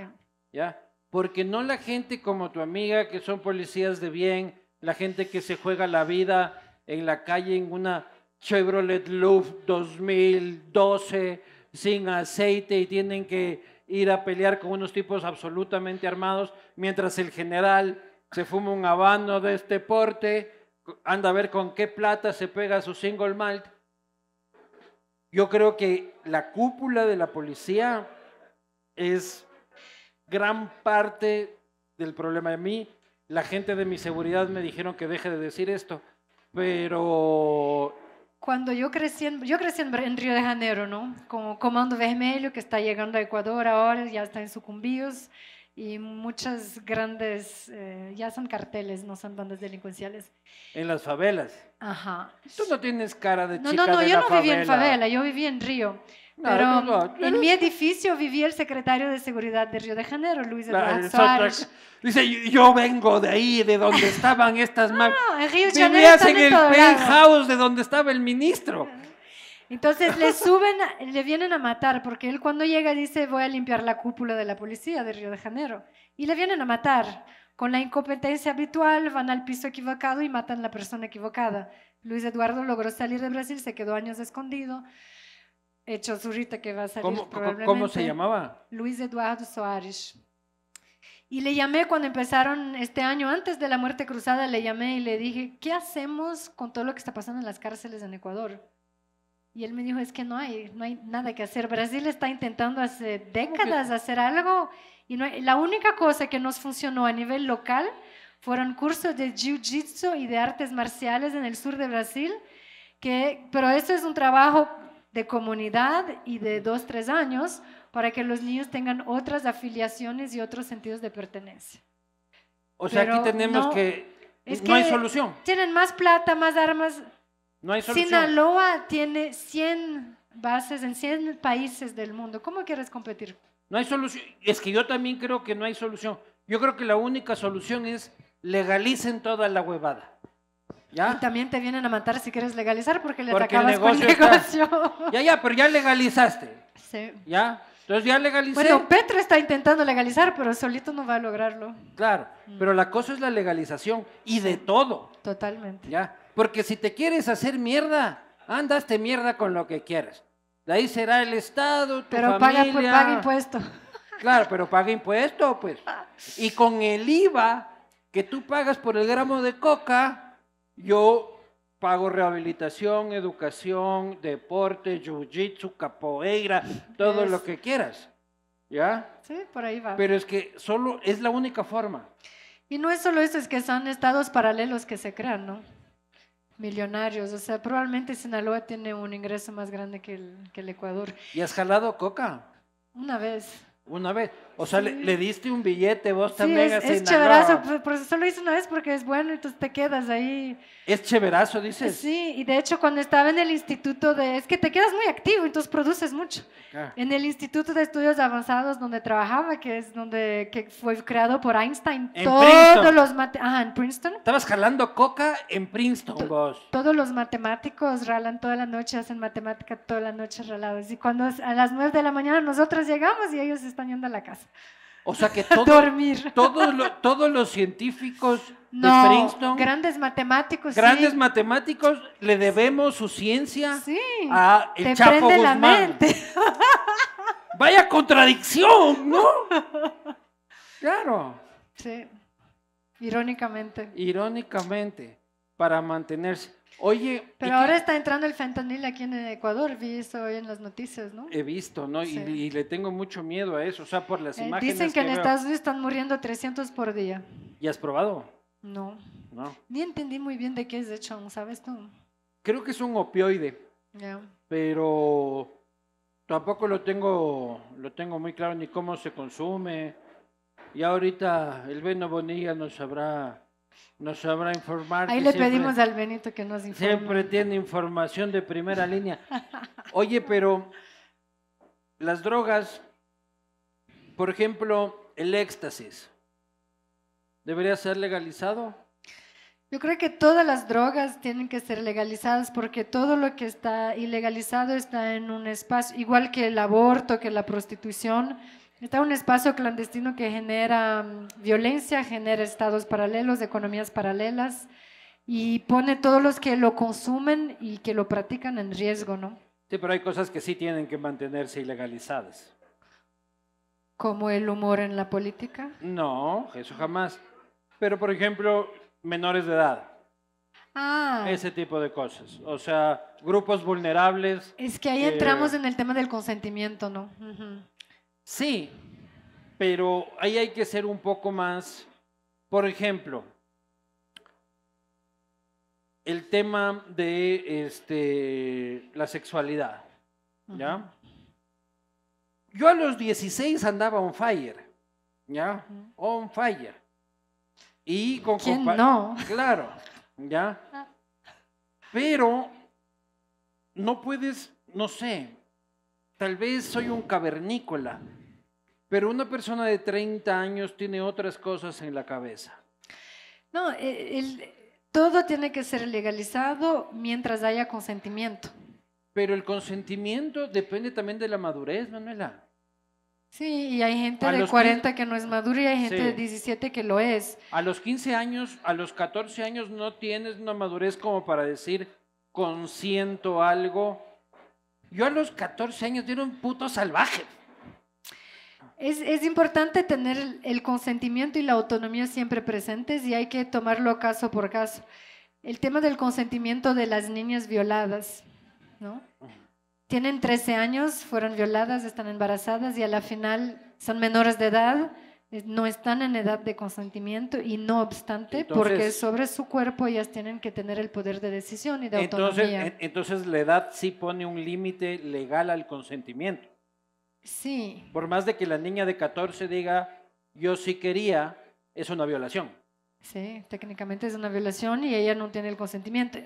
¿ya? Porque no la gente como tu amiga, que son policías de bien, la gente que se juega la vida en la calle en una Chevrolet Loop 2012 sin aceite y tienen que ir a pelear con unos tipos absolutamente armados, mientras el general se fuma un habano de este porte, anda a ver con qué plata se pega su single malt. Yo creo que la cúpula de la policía es gran parte del problema de mí. La gente de mi seguridad me dijeron que deje de decir esto, pero Cuando yo crecí, en, yo crecí en, Río de Janeiro, ¿no? Con Comando Vermelho, que está llegando a Ecuador ahora, ya está en sucumbíos, y muchas grandes, eh, ya son carteles, no son bandas delincuenciales. en las favelas. Ajá. Tú no tienes cara de No, chica no, no, de yo la no viví en favela, yo viví en Río. No, Pero no, no, en mi edificio vivía el secretario de Seguridad de Río de Janeiro, Luis Eduardo co- Dice, yo vengo de ahí, de donde estaban estas más. No, en Río de Janeiro Vivías en en el penthouse de donde estaba el ministro. Entonces le suben, le vienen a matar, porque él cuando llega dice voy a limpiar la cúpula de la policía de Río de Janeiro. Y le vienen a matar. Con la incompetencia habitual van al piso equivocado y matan a la persona equivocada. Luis Eduardo logró salir de Brasil, se quedó años escondido, hecho zurrita que va a salir ¿Cómo, probablemente. cómo se llamaba? Luis Eduardo Soares. Y le llamé cuando empezaron este año, antes de la muerte cruzada, le llamé y le dije, ¿qué hacemos con todo lo que está pasando en las cárceles en Ecuador? Y él me dijo, es que no hay, no hay nada que hacer. Brasil está intentando hace décadas hacer algo y no hay- la única cosa que nos funcionó a nivel local fueron cursos de jiu-jitsu y de artes marciales en el sur de Brasil, que, pero eso es un trabajo de comunidad y de dos, tres años para que los niños tengan otras afiliaciones y otros sentidos de pertenencia. O sea, Pero aquí tenemos no, que... es no hay que- solución. Tienen más plata, más armas. No hay solución. Sinaloa tiene 100 bases en 100 países del mundo. ¿Cómo quieres competir? No hay solución. Es que yo también creo que no hay solución. Yo creo que la única solución es legalicen toda la huevada. Y también te vienen a matar si quieres legalizar porque les Porque el acabas con el negocio negocio. Ya, ya, pero ya legalizaste. Sí. ¿Ya? Entonces ya legalicé. Bueno, Petro está intentando legalizar, pero solito no va a lograrlo. Claro, Mm. pero la cosa es la legalización y de todo, Totalmente. ¿ya? Porque si te quieres hacer mierda, andaste mierda con lo que quieras. De ahí será el Estado, tu Pero paga, familia. pues, paga impuesto. Claro, pero paga impuesto, pues. Y con el IVA que tú pagas por el gramo de coca, yo pago rehabilitación, educación, deporte, jiu-jitsu, capoeira, todo lo que quieras. ¿Ya? Sí, por ahí va. Pero es que solo es la única forma. Y no es solo eso, es que son estados paralelos que se crean, ¿no? Millonarios. O sea, probablemente Sinaloa tiene un ingreso más grande que el, que el Ecuador. ¿Y has jalado coca? Una vez. Una vez. O sea, le, Sí. le diste un billete vos Sí, también es, a es Sinaloa. chéverazo, pero- pero solo hice una vez porque es bueno, entonces te quedas ahí. Es chéverazo, dices. Sí, y de hecho cuando estaba en el instituto de... Es que te quedas muy activo, entonces produces mucho. Ah, En el Instituto de Estudios Avanzados donde trabajaba, que es donde que fue creado por Einstein, En todos Princeton. los ajá, en Princeton, Estabas jalando coca en Princeton, vos. todos los matemáticos ralan toda la noche, hacen matemática toda la noche ralados. Y cuando es a las 9 de la mañana nosotros llegamos y ellos están yendo a la casa O sea que a todo, dormir. todos, lo- todos los científicos No, de Princeton, grandes matemáticos. grandes sí. matemáticos, le debemos su ciencia Sí, a el te Chapo prende la Guzmán. mente. Vaya contradicción, ¿no? Claro, Sí, irónicamente. irónicamente, para mantenerse. Oye, ¿y Pero qué- ahora está entrando el fentanil aquí en Ecuador, vi eso hoy en las noticias, ¿no? he visto, ¿no? Y- Sí. Y, le tengo mucho miedo a eso, o sea, por las Eh, imágenes dicen que en. Estados Unidos están muriendo 300 por día. ¿Y has probado? No, No. ni entendí muy bien de qué es hecho, ¿sabes tú? Creo que es un opioide, Ya. pero tampoco lo tengo, lo tengo muy claro ni cómo se consume. Y ahorita el Beno Bonilla nos sabrá, nos sabrá informar. Ahí le pedimos al Benito que nos informe. Siempre tiene información de primera línea. Oye, pero las drogas, por ejemplo, el éxtasis, ¿debería ser legalizado? Yo creo que todas las drogas tienen que ser legalizadas porque todo lo que está ilegalizado está en un espacio, igual que el aborto, que la prostitución, está un espacio clandestino que genera mm, violencia, genera estados paralelos, economías paralelas y pone todos los que lo consumen y que lo practican en riesgo, ¿no? Sí, pero hay cosas que sí tienen que mantenerse ilegalizadas. Como el humor en la política. No, eso jamás. Pero, por ejemplo, menores de edad. Ah, ese tipo de cosas. O sea, grupos vulnerables. es que ahí que- entramos en el tema del consentimiento, ¿no? Ujú. Sí, pero ahí hay que ser un poco más, por ejemplo, el tema de este, la sexualidad, ¿ya? Yo a los 16 andaba on fire, ¿ya? On fire. Y con ¿Quién no? Claro, ¿ya? Pero no puedes, no sé, tal vez soy un cavernícola, pero una persona de 30 años tiene otras cosas en la cabeza. No, el- todo tiene que ser legalizado mientras haya consentimiento. Pero el consentimiento depende también de la madurez, Manuela. Sí, y hay gente A de los 40 que no es madura y hay gente Sí. de 17 que lo es. A los 15 años, a los 14 años no tienes una madurez como para decir, consiento algo. Yo a los 14 años era un puto salvaje. Es, es importante tener el, consentimiento y la autonomía siempre presentes y hay que tomarlo caso por caso. El tema del consentimiento de las niñas violadas, ¿no? Tienen 13 años, fueron violadas, están embarazadas y a la final son menores de edad, no están en edad de consentimiento y no obstante, porque sobre su cuerpo ellas tienen que tener el poder de decisión y de Entonces, autonomía. en- entonces la edad sí pone un límite legal al consentimiento. sí, Por más de que la niña de 14 diga, yo sí quería, es una violación. Sí, técnicamente es una violación y ella no tiene el consentimiento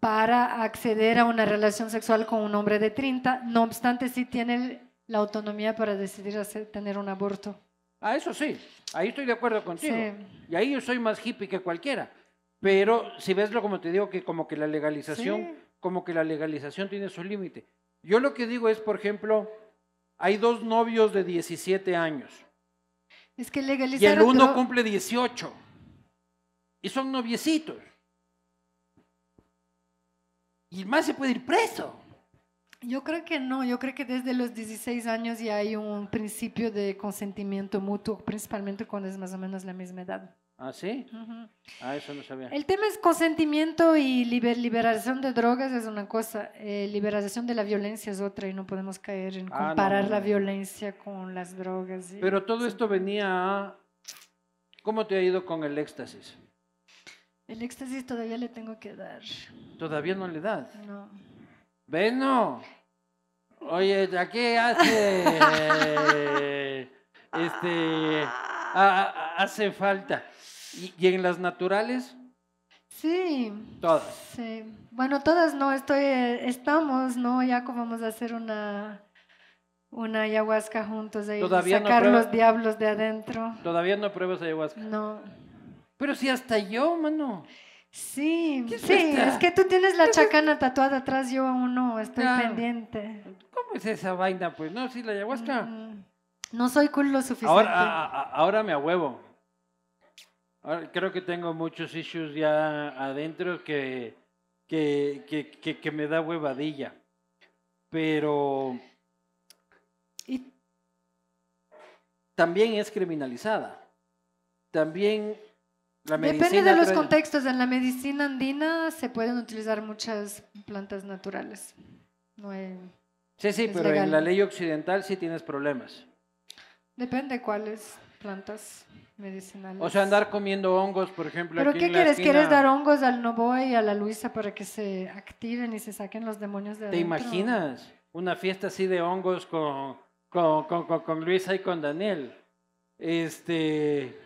para acceder a una relación sexual con un hombre de 30, no obstante sí tiene la autonomía para decidir hacer, tener un aborto. Ah, eso sí, ahí estoy de acuerdo contigo. Sí. Y ahí yo soy más hippie que cualquiera. Pero si ves lo como te digo, que como que la legalización, Sí. como que la legalización tiene su límite. Yo lo que digo es, por ejemplo, hay dos novios de 17 años Es que y legalizar el uno cumple 18 y son noviecitos. Y más se puede ir preso. Yo creo que no, yo creo que desde los 16 años ya hay un principio de consentimiento mutuo, principalmente cuando es más o menos la misma edad. ¿Ah, sí? Ujú. Ah, eso no sabía. El tema es consentimiento y liber- liberación de drogas es una cosa, eh, liberación de la violencia es otra y no podemos caer en Ah, no, comparar no, la violencia con las drogas. y- Pero todo esto venía a... ¿Cómo te ha ido con el éxtasis? El éxtasis todavía le tengo que dar. Todavía no le das. No. Bueno, oye, ¿a qué hace? este, a- a- hace falta. ¿Y, y en las naturales? Sí. Todas. Sí. Bueno, todas no, estoy, estamos, ¿no? Ya como vamos a hacer una, una ayahuasca juntos ahí, Todavía no sacar prueba- los diablos de adentro. Todavía no pruebas ayahuasca. No. Pero si hasta yo, mano. Sí, ¿Qué es sí, es que tú tienes la chacana tatuada atrás, yo aún no, estoy Claro. pendiente. ¿Cómo es esa vaina? Pues no, sí, la ayahuasca. Mm, No soy cool lo suficiente. Ahora, a- a- ahora me ahuevo. Ahora, creo que tengo muchos issues ya adentro que, que, que, que, que me da huevadilla. Pero Y también es criminalizada. También la depende de los contextos. En la medicina andina se pueden utilizar muchas plantas naturales. No hay- Sí, sí, pero legal. en la ley occidental sí tienes problemas. Depende cuáles plantas medicinales. O sea, andar comiendo hongos, por ejemplo. ¿Pero aquí qué en la quieres? ¿Quieres dar hongos al Novoa y a la Luisa para que se activen y se saquen los demonios de ¿Te adentro? imaginas una fiesta así de hongos con, con, con, con- con Luisa y con Daniel? Este,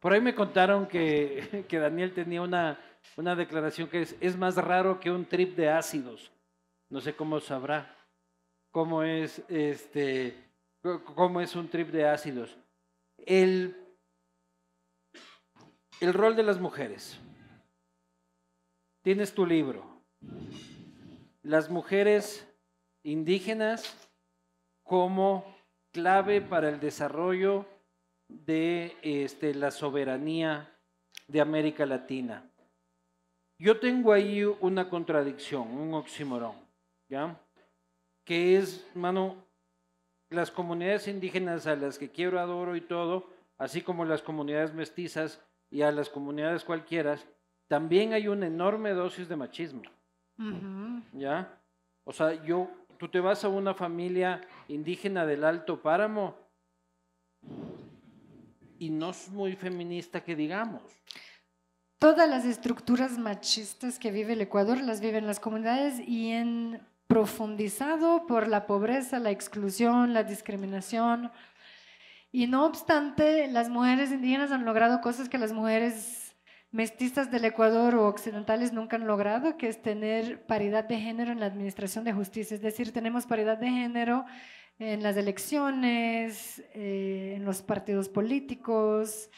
por ahí me contaron que, que Daniel tenía una, una declaración que es, es más raro que un trip de ácidos. No sé cómo sabrá cómo es este cómo es un trip de ácidos. El, el rol de las mujeres. Tienes tu libro las mujeres indígenas como clave para el desarrollo de este, la soberanía de América Latina. Yo tengo ahí una contradicción, un oxímoron, ¿ya? Que es, mano, las comunidades indígenas a las que quiero, adoro y todo, así como las comunidades mestizas y a las comunidades cualquiera, también hay una enorme dosis de machismo. ¿ya? O sea, yo, tú te vas a una familia indígena del Alto Páramo y no es muy feminista que digamos. Todas las estructuras machistas que vive el Ecuador las viven las comunidades y en profundizado por la pobreza, la exclusión, la discriminación. Y no obstante, las mujeres indígenas han logrado cosas que las mujeres mestizas del Ecuador o occidentales nunca han logrado, que es tener paridad de género en la administración de justicia. Es decir, tenemos paridad de género en las elecciones, eh, en los partidos políticos,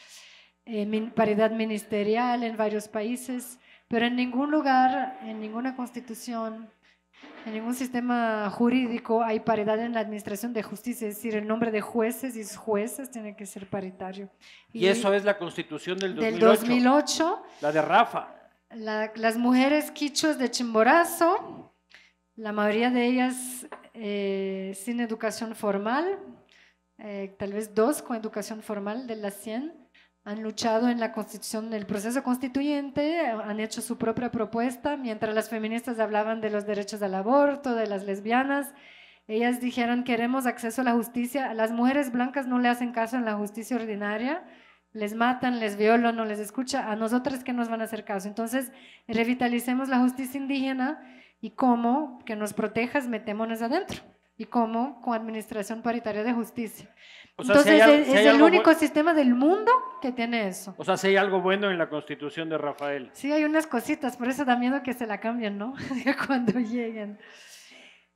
eh, paridad ministerial en varios países, pero en ningún lugar, en ninguna constitución, en ningún sistema jurídico hay paridad en la administración de justicia, es decir, el nombre de jueces y jueces tiene que ser paritario. Y, eso es la constitución del 2008, del 2008 la de Rafa. la- las mujeres quichuas de Chimborazo, la mayoría de ellas eh, sin educación formal, eh, tal vez dos con educación formal de las 100, han luchado en la constitución, el proceso constituyente, han hecho su propia propuesta, mientras las feministas hablaban de los derechos al aborto, de las lesbianas, ellas dijeron queremos acceso a la justicia, a las mujeres blancas no le hacen caso en la justicia ordinaria, les matan, les violan, no les escucha, a nosotras que nos van a hacer caso. Entonces, revitalicemos la justicia indígena y cómo que nos protejas, metémonos adentro. Y cómo con administración paritaria de justicia. O sea, si Entonces, hay al- es, si hay es el único sistema del mundo que tiene eso. O sea, si hay algo bueno en la constitución de Rafael. Sí, hay unas cositas, por eso da miedo que se la cambien, ¿no? Cuando lleguen.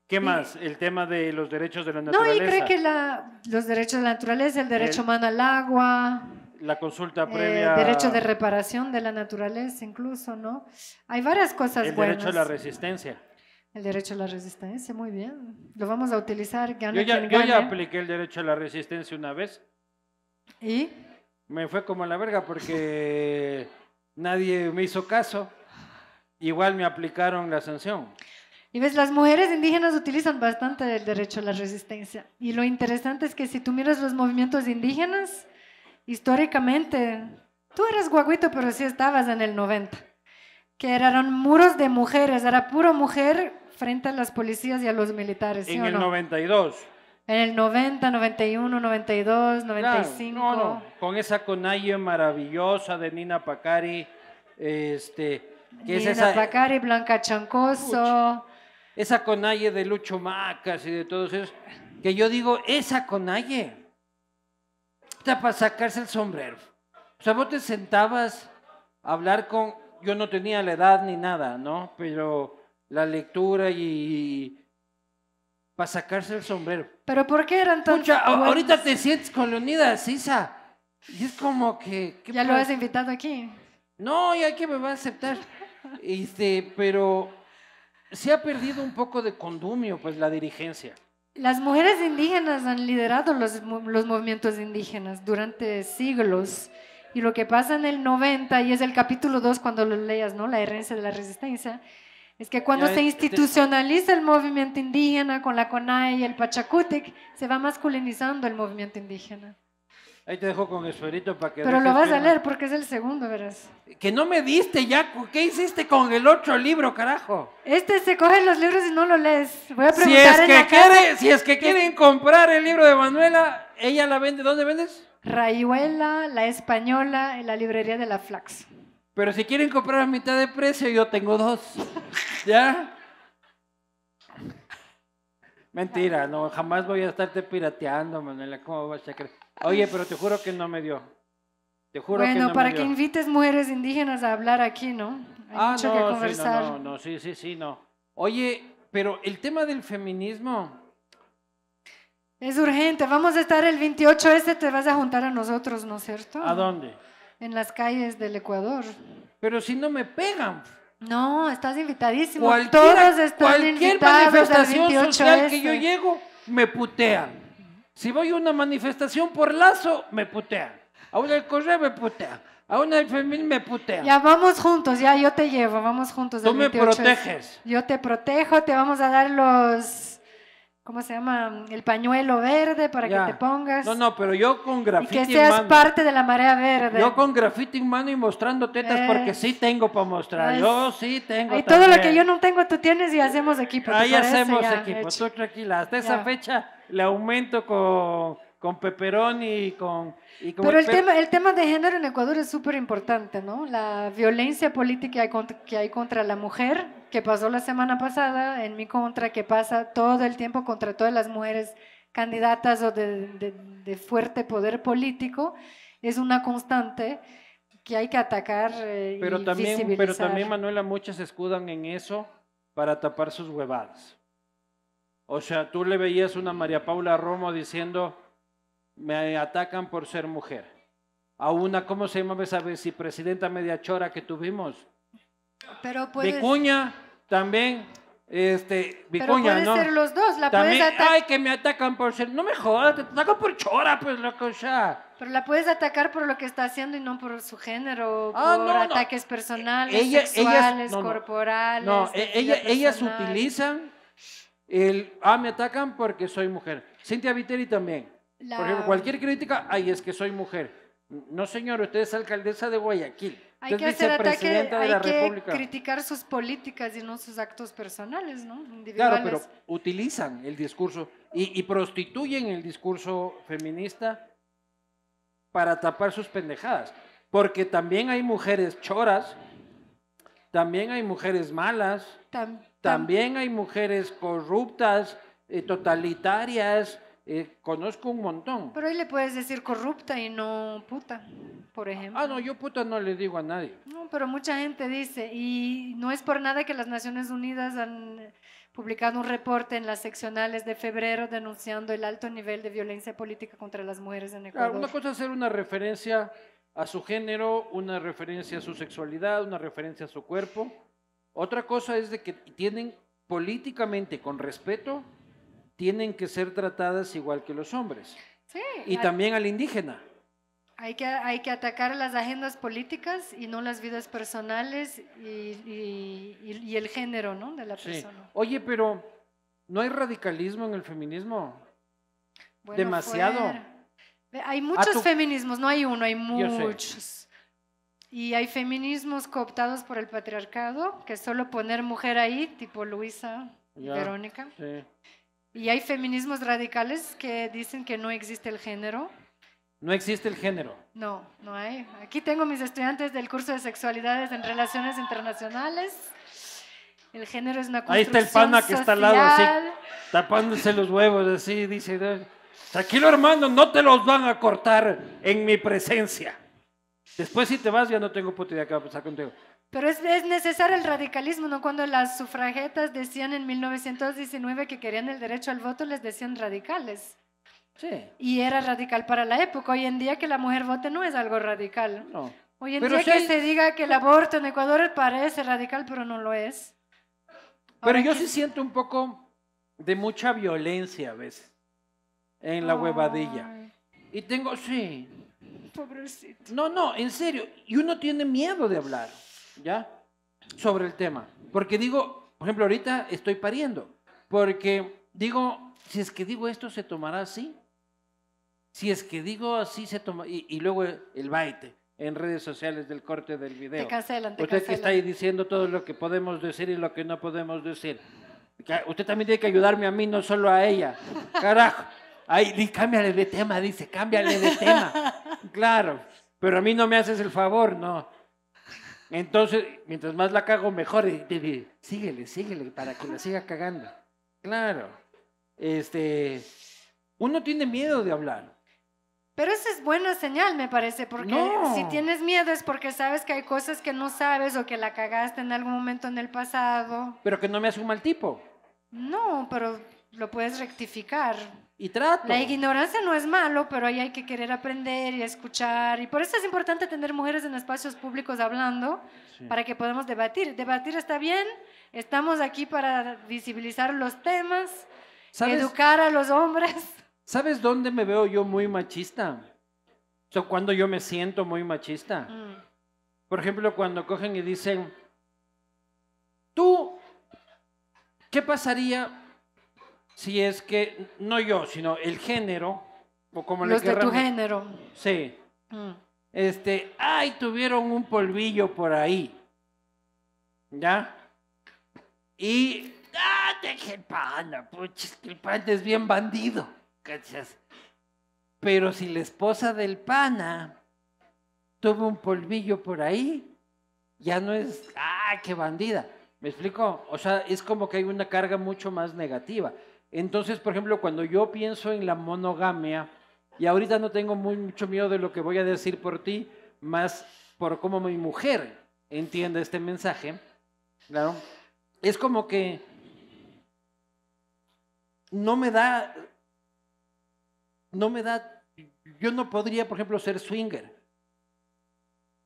¿Qué más? El tema de los derechos de la No, naturaleza. y cree que la, los derechos de la naturaleza, el derecho El- humano al agua, La consulta eh, previa. derecho de reparación de la naturaleza incluso, ¿no? Hay varias cosas El buenas. derecho a la resistencia. El derecho a la resistencia, muy bien. Lo vamos a utilizar, Yo ya, quien yo ya gane. apliqué el derecho a la resistencia una vez. ¿Y? Me fue como la verga porque nadie me hizo caso. Igual me aplicaron la sanción. Y ves, las mujeres indígenas utilizan bastante el derecho a la resistencia. Y lo interesante es que si tú miras los movimientos indígenas, históricamente, tú eras guaguito, pero sí estabas en el 90, que eran muros de mujeres, era puro mujer frente a las policías y a los militares, ¿sí en o el no? 92. En el 90, 91, 92, Claro, 95. no, no, con esa conalle maravillosa de Nina Pacari, este, que es Nina esa, Pacari, Blanca Chancoso. esa conalle de Lucho Macas y de todos esos, que yo digo, esa conalle, para sacarse el sombrero. O sea, vos te sentabas a hablar con, yo no tenía la edad ni nada, ¿no? Pero la lectura y, para sacarse el sombrero. Pero ¿por qué eran tan Pucha, ahorita te sientes con Leonidas Sisa. Y es como que... ¿qué Ya lo has invitado aquí. No, ya que me va a aceptar. Este, pero se ha perdido un poco de condumio, pues, la dirigencia. Las mujeres indígenas han liderado los, mo- los movimientos indígenas durante siglos. Y lo que pasa en el 90, y es el capítulo 2 cuando lo leas, ¿no? La herencia de la resistencia, es que cuando Ya, se institucionaliza el movimiento indígena con la CONAI y el Pachacútec, se va masculinizando el movimiento indígena. Ahí te dejo con esferito para que... Pero lo vas a leer porque es el segundo, verás. Que no me diste ya. ¿Qué hiciste con el otro libro, carajo? Este se coge los libros y no lo lees. Voy a Si preguntar es, en que la casa. quiere, si es que quieren comprar el libro de Manuela, ella la vende. ¿Dónde vendes? Rayuela, La Española, en la librería de la Flax. Pero si quieren comprar a mitad de precio, yo tengo dos. ¿Ya? Mentira, no, jamás voy a estarte pirateando, Manuela. ¿Cómo vas a creer? Oye, pero te juro que no me dio. Te juro que Bueno, no para me que dio. invites mujeres indígenas a hablar aquí, ¿no? Hay ah, mucho no, que sí, conversar. no, no, no, sí, sí, sí, no. Oye, pero el tema del feminismo, Es urgente. Vamos a estar el 28 este, te vas a juntar a nosotros, ¿no es cierto? ¿a dónde? En las calles del Ecuador. Pero si no me pegan. No, estás invitadísimo. Cualquiera- Todos están cualquier invitados al manifestación 28 social que yo este. llego, me putean. Si voy a una manifestación por lazo, me putean. A una del correo me putean. A una del femil me putean. Ya vamos juntos, ya yo te llevo, vamos juntos. Tú me 28 proteges. Yo te protejo, te vamos a dar los ¿cómo se llama? El pañuelo verde para Ya. que te pongas. No, no, pero yo con y grafiti que en seas mano. parte de la marea verde. Yo con grafiti en mano y mostrando tetas Eh. porque sí tengo para mostrar. Es- Yo sí tengo. Ahí todo lo que yo no tengo, tú tienes y hacemos equipo. ¿te Ahí hacemos Ya, equipo, hecho. tú tranquila. Hasta esa Ya. fecha le aumento con, con peperón y con... y con- Pero el, tema, el tema de género en Ecuador es súper importante, ¿no? La violencia política que que hay contra la mujer, que pasó la semana pasada, en mi contra, que pasa todo el tiempo contra todas las mujeres candidatas o de, de- de fuerte poder político, es una constante que hay que atacar eh, Pero y también, pero visibilizar. también, Manuela, muchas se escudan en eso para tapar sus huevadas. O sea, tú le veías una María Paula Romo diciendo, me atacan por ser mujer. A una, ¿cómo se llama esa vicepresidenta media chora que tuvimos? Pero puedes, Vicuña, también, este, pero Vicuña, puede ¿no? ser los dos, la También, puedes atacar. ay, que me atacan por ser, no me jodas, te atacan por chora, pues, loco, ya. Pero la puedes atacar por lo que está haciendo y no por su género, Ah, por no, no. ataques personales, Ella- sexuales, no. corporales. No, e- ella, ellas utilizan el, ah, me atacan porque soy mujer. Cintia Viteri también. La- Por ejemplo, cualquier crítica, ay, es que soy mujer. No, señor, usted es alcaldesa de Guayaquil. Hay que hacer ataque, hay la que República. criticar sus políticas y no sus actos personales, ¿no? Claro, pero utilizan el discurso y, y prostituyen el discurso feminista para tapar sus pendejadas. Porque también hay mujeres choras, también hay mujeres malas, Tam- tam- también hay mujeres corruptas, eh, totalitarias, eh, conozco un montón. Pero ahí le puedes decir corrupta y no puta, por ejemplo. Ah, no, yo puta no le digo a nadie. No, pero mucha gente dice, y no es por nada que las Naciones Unidas han publicado un reporte en las seccionales de febrero denunciando el alto nivel de violencia política contra las mujeres en Ecuador. Claro, una cosa es hacer una referencia a su género, una referencia a su sexualidad, una referencia a su cuerpo. Otra cosa es de que tienen políticamente, con respeto, tienen que ser tratadas igual que los hombres. Sí, Y hay- también al indígena. Hay que, hay que atacar las agendas políticas y no las vidas personales y, y- y- y el género ¿no? de la Sí. persona. Oye, pero ¿no hay radicalismo en el feminismo? Bueno, demasiado. fuera. Hay muchos tu- feminismos, no hay uno, hay muchos. Y hay feminismos cooptados por el patriarcado, que solo poner mujer ahí, tipo Luisa, Ya. Verónica. Sí. Y hay feminismos radicales que dicen que no existe el género. No existe el género. No, no hay. Aquí tengo mis estudiantes del curso de sexualidades en relaciones internacionales. El género es una Ahí construcción está el pana que está al lado así, social. tapándose los huevos así, dice, "No, tranquilo hermano, no te los van a cortar en mi presencia. Después si te vas ya no tengo puta idea qué va a pasar contigo. Pero es, es necesario el radicalismo, ¿no? Cuando las sufragetas decían en 1919 que querían el derecho al voto, les decían radicales. Sí, Y era radical para la época. Hoy en día que la mujer vote no es algo radical. no. Hoy en Pero día si que hay- se diga que el aborto en Ecuador parece radical, pero no lo es. Pero Ahora yo que- sí siento un poco de mucha violencia a veces en la huevadilla. Ay, Y tengo, sí, pobrecito. No, no, en serio. Y uno tiene miedo de hablar, ¿ya? Sobre el tema. Porque digo, por ejemplo, ahorita estoy pariendo. Porque digo, si es que digo esto, se tomará así. Si es que digo así, se toma. Y, y luego el baite en redes sociales del corte del video. Te cancelan, te Usted que cancelan. está ahí diciendo todo lo que podemos decir y lo que no podemos decir. Que Usted también tiene que ayudarme a mí, no solo a ella. Carajo. Ay, di, cámbiale de tema, dice, cámbiale de tema. Claro, pero a mí no me haces el favor, no. Entonces, mientras más la cago, mejor. Y, y- y, síguele, síguele, para que la siga cagando. Claro. Este, uno tiene miedo de hablar. Pero esa es buena señal, me parece, porque No. si tienes miedo es porque sabes que hay cosas que no sabes o que la cagaste en algún momento en el pasado. Pero que no me hace un mal tipo. No, pero lo puedes rectificar. Y trato. La ignorancia no es malo, pero ahí hay que querer aprender y escuchar. Y por eso es importante tener mujeres en espacios públicos hablando Sí. para que podamos debatir. Debatir está bien, estamos aquí para visibilizar los temas, ¿Sabes? educar a los hombres. ¿Sabes dónde me veo yo muy machista? O sea, cuando yo me siento muy machista. Mm. Por ejemplo, cuando cogen y dicen, tú, ¿qué pasaría si es que, no yo, sino el género, o como le Los de tu género. Sí. Mm. Este, ay, tuvieron un polvillo por ahí. ¿Ya? Y, ah, deje el pana, puchis, que el pana es bien bandido, ¿cachas? Pero si la esposa del pana tuvo un polvillo por ahí, ya no es, ah, qué bandida. ¿Me explico? O sea, es como que hay una carga mucho más negativa. Entonces, por ejemplo, cuando yo pienso en la monogamia, y ahorita no tengo mucho miedo de lo que voy a decir por ti, más por cómo mi mujer entiende este mensaje, claro, es como que no me da, no me da, yo no podría, por ejemplo, ser swinger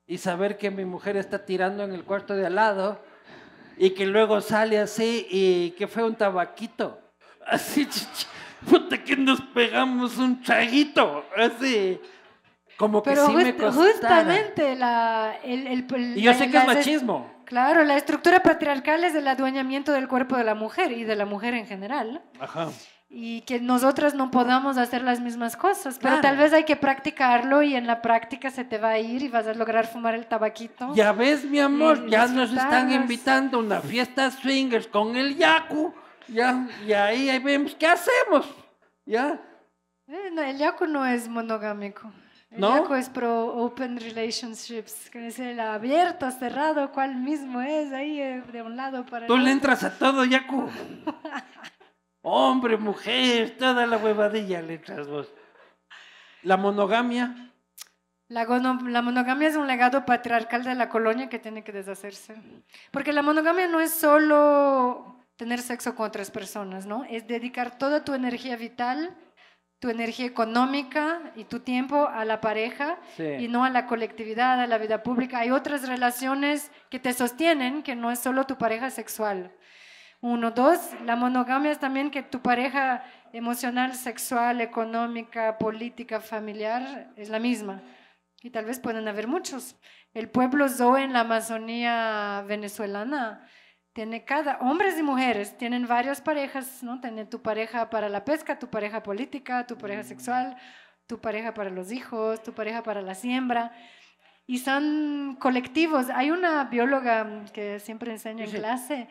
y saber que mi mujer está tirando en el cuarto de al lado y que luego sale así y que fue un tabaquito. Así, puta que nos pegamos un traguito. Así, como que Pero sí me just- costara. justamente la, el, el- el- Y yo la- sé que es las- machismo. Claro, la estructura patriarcal es el adueñamiento del cuerpo de la mujer y de la mujer en general. Ajá. Y que nosotras no podamos hacer las mismas cosas, pero Claro. tal vez hay que practicarlo y en la práctica se te va a ir y vas a lograr fumar el tabaquito. Ya ves, mi amor, ya nos están invitando a una fiesta swingers con el Yaku. Ya, y ahí, ahí vemos qué hacemos. Ya. Eh, no, el yaku no es monogámico. El ¿No? yaku es pro open relationships, que es el abierto, cerrado, cuál mismo es, ahí eh, de un lado para el Tú le otro. entras a todo, Yaku. Hombre, mujer, toda la huevadilla le entras vos. La monogamia. La, gono- la monogamia es un legado patriarcal de la colonia que tiene que deshacerse. Porque la monogamia no es solo tener sexo con otras personas, ¿no? Es dedicar toda tu energía vital, tu energía económica y tu tiempo a la pareja Sí. y no a la colectividad, a la vida pública. Hay otras relaciones que te sostienen, que no es solo tu pareja sexual. Uno, dos, la monogamia es también que tu pareja emocional, sexual, económica, política, familiar es la misma. Y tal vez pueden haber muchos. El pueblo Zoe en la Amazonía venezolana tiene cada, hombres y mujeres, tienen varias parejas, ¿no? Tiene tu pareja para la pesca, tu pareja política, tu pareja sexual, tu pareja para los hijos, tu pareja para la siembra. Y son colectivos. Hay una bióloga que siempre enseño en Sí, clase,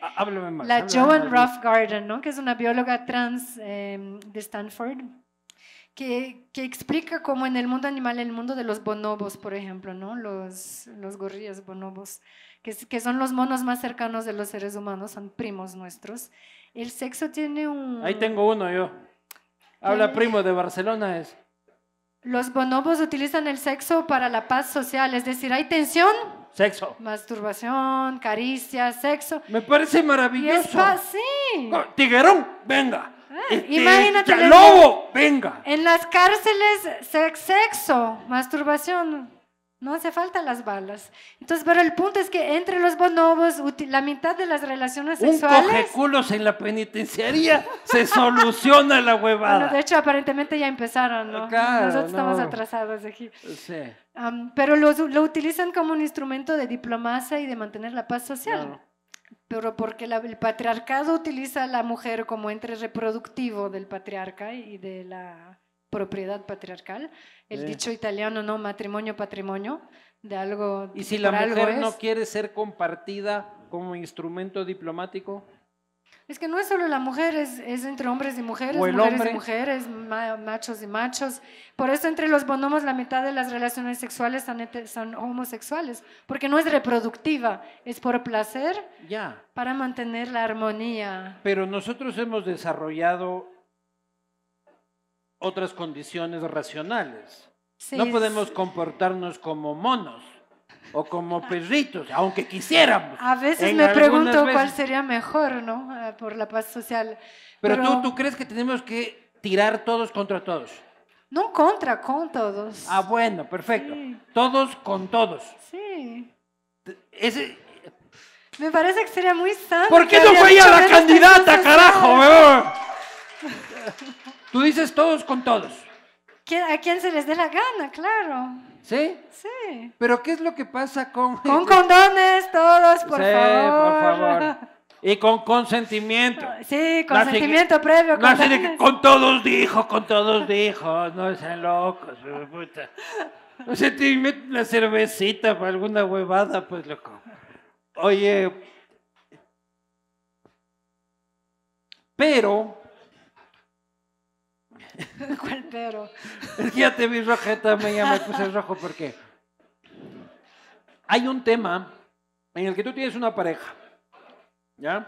más. la Joan. Ruff Garden, ¿no? que es una bióloga trans eh, de Stanford, que, que explica cómo en el mundo animal, el mundo de los bonobos, por ejemplo, ¿no? los, los gorrillas bonobos, que, son los monos más cercanos de los seres humanos, son primos nuestros, el sexo tiene un... Ahí tengo uno yo. Habla primo de Barcelona es. Los bonobos utilizan el sexo para la paz social, es decir, hay tensión, Sexo. masturbación, caricia, sexo. Me parece Y es maravilloso. sí. Tiguerón, venga. Este, imagínate, Lobo, venga. En las cárceles, sex- sexo, masturbación, no hace falta las balas. Entonces, pero el punto es que entre los bonobos, la mitad de las relaciones Un sexuales... cogeculos en la penitenciaría se soluciona la huevada. Bueno, de hecho, aparentemente ya empezaron, ¿no? Claro, Nosotros estamos atrasados aquí. Sí, pero lo utilizan como un instrumento de diplomacia y de mantener la paz social. claro. Pero porque la- el patriarcado utiliza a la mujer como ente reproductivo del patriarca y de la propiedad patriarcal. El Sí. dicho italiano, ¿no? Matrimonio, patrimonio, de algo. Y si la mujer no es. quiere ser compartida como instrumento diplomático, Es que no es solo la mujer, es, es entre hombres y mujeres, mujeres hombre. y mujeres, ma- machos y machos. Por eso entre los bonobos la mitad de las relaciones sexuales son, homosexuales, porque no es reproductiva, es por placer ya. para mantener la armonía. Pero nosotros hemos desarrollado otras condiciones racionales. Sí, No podemos comportarnos como monos o como perritos, aunque quisiéramos. A veces En me pregunto cuál sería mejor, ¿no? Ah, Por la paz social. Pero, pero- tú, tú crees que tenemos que tirar todos contra todos. No contra, con todos. Ah, bueno, perfecto. Sí. Todos con todos. Sí. Ese, Me parece que sería muy sano. ¿Por qué no fue ella la candidata, carajo, weón? Tú dices todos con todos, A quien se les dé la gana, claro. ¿sí? Sí. Pero ¿qué es lo que pasa con... Con condones, todos, por Sí, favor. por favor. Y con consentimiento. Sí, No, así que- consentimiento previo. No, que con todos dijo, con todos dijo. No sean locos, puta. O sea, te meten una cervecita para alguna huevada, pues, loco. Oye. Pero, ¿Cuál pero? es que ya te vi roja, también ya me puse rojo porque hay un tema en el que tú tienes una pareja, ¿ya?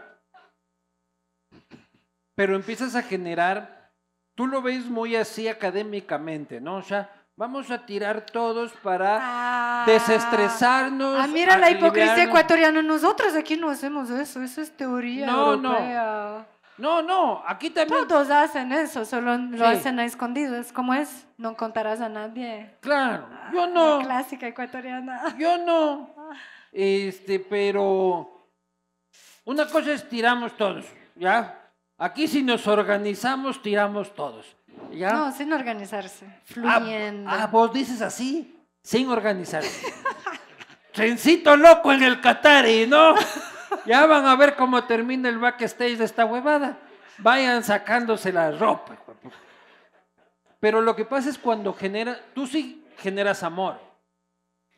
Pero empiezas a generar, tú lo ves muy así académicamente, ¿no? O sea, vamos a tirar todos para Ah. desestresarnos. Ah, mira la hipocresía ecuatoriana. Nosotros aquí no hacemos eso. Eso es teoría No, no. europea. No, no, aquí también. Todos hacen eso, solo lo Sí. hacen a escondidas. ¿Cómo es? No contarás a nadie. Claro, yo La no. clásica ecuatoriana. Yo no. Este, pero una cosa es tiramos todos, ¿ya? Aquí si nos organizamos, tiramos todos, ¿ya? No, sin organizarse, Ah, fluyendo. ah, vos dices así, sin organizarse. Trencito loco en el Qatari, ¿no? Ya van a ver cómo termina el backstage de esta huevada. Vayan sacándose la ropa. Pero lo que pasa es cuando genera, tú sí generas amor.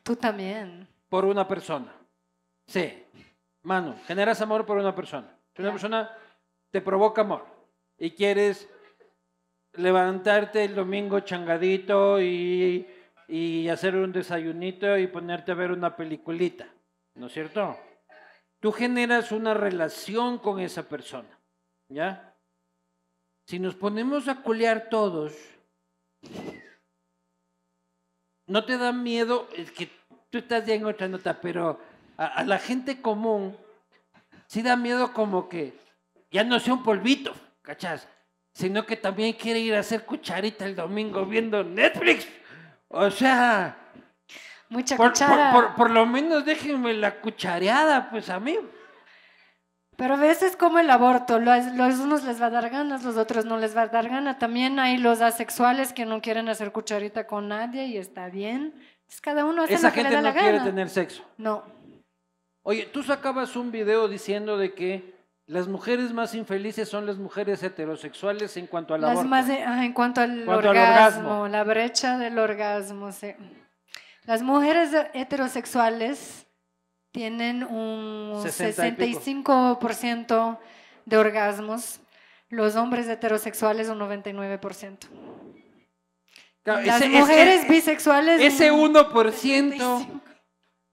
Tú también. por una persona. Sí. Mano, generas amor por una persona. Si una persona te provoca amor y quieres levantarte el domingo changadito y, y hacer un desayunito y ponerte a ver una peliculita, ¿no es cierto? Tú generas una relación con esa persona, ¿ya? Si nos ponemos a culear todos, ¿no te da miedo? Es que tú estás ya en otra nota, pero a, a la gente común sí da miedo como que ya no sea un polvito, ¿cachás? Sino que también quiere ir a hacer cucharita el domingo viendo Netflix. O sea, Mucha por, por- cuchara. por- por lo menos déjenme la cuchareada, pues a mí. Pero a veces como el aborto, los, los unos les va a dar ganas, los otros no les va a dar gana. También hay los asexuales que no quieren hacer cucharita con nadie y está bien. Cada uno hace Esa lo que le gente da no la quiere gana. tener sexo. No, Oye, tú sacabas un video diciendo de que las mujeres más infelices son las mujeres heterosexuales en cuanto al las aborto. más de- ah, en cuanto al Cuanto al orgasmo, orgasmo. la brecha del orgasmo. sí. Las mujeres heterosexuales tienen un 60 y pico. 65% de orgasmos, los hombres heterosexuales un 99%. Claro, Las ese- mujeres ese- bisexuales. Ese un 1%, 75.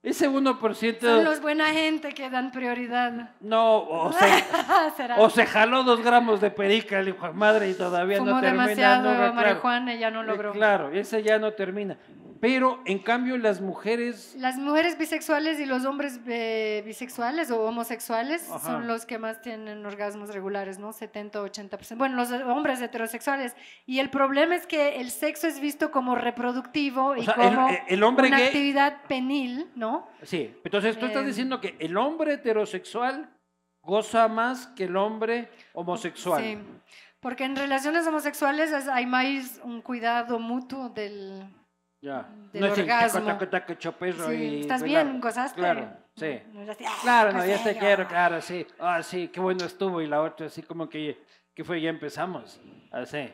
ese 1%, Son los buena gente que dan prioridad. no, o se, o se jaló dos gramos de perica el hijo de madre y todavía Fumó no termina. demasiado no, claro. marihuana y ya no logró. Claro, ese ya no termina. Pero en cambio las mujeres, Las mujeres bisexuales y los hombres eh, bisexuales o homosexuales Ajá. son los que más tienen orgasmos regulares, ¿no? 70, 80%. Bueno, los hombres heterosexuales. Y el problema es que el sexo es visto como reproductivo y sea, el- como el hombre una gay- actividad penil, ¿no? sí, entonces tú estás Eh, diciendo que el hombre heterosexual goza más que el hombre homosexual. Sí. Porque en relaciones homosexuales es- hay más un cuidado mutuo del... Ya. Del no orgasmo. taco, taco, taco, choperro Sí, y ¿Estás velar. bien? ¿Gozaste? Claro, sí. No es así, "Ah, Claro, no, qué ya te feo". quiero, claro, sí. Ah, sí, qué bueno estuvo. Y la otra, así como que, que fue, ya empezamos. Así.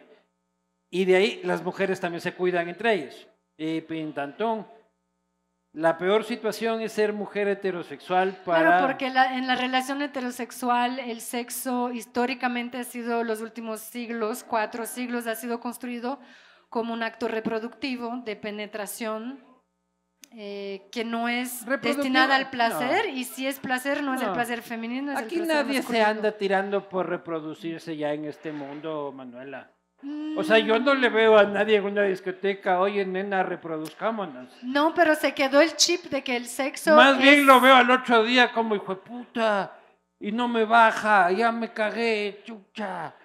Y de ahí las mujeres también se cuidan entre ellas. Y pintantón. La peor situación es ser mujer heterosexual para... Claro, porque la- en la relación heterosexual el sexo históricamente ha sido los últimos siglos, cuatro siglos, ha sido construido como un acto reproductivo de penetración eh, que no es destinada al no. placer y si es placer no es el No. placer femenino, es Aquí el placer nadie se masculino. anda tirando por reproducirse ya en este mundo, Manuela. Mm, O sea, yo no le veo a nadie en una discoteca, oye, nena, reproduzcámonos. No, pero se quedó el chip de que el sexo Más bien es- lo veo al otro día como hijo de puta. Y no me baja, ya me cagué, chucha.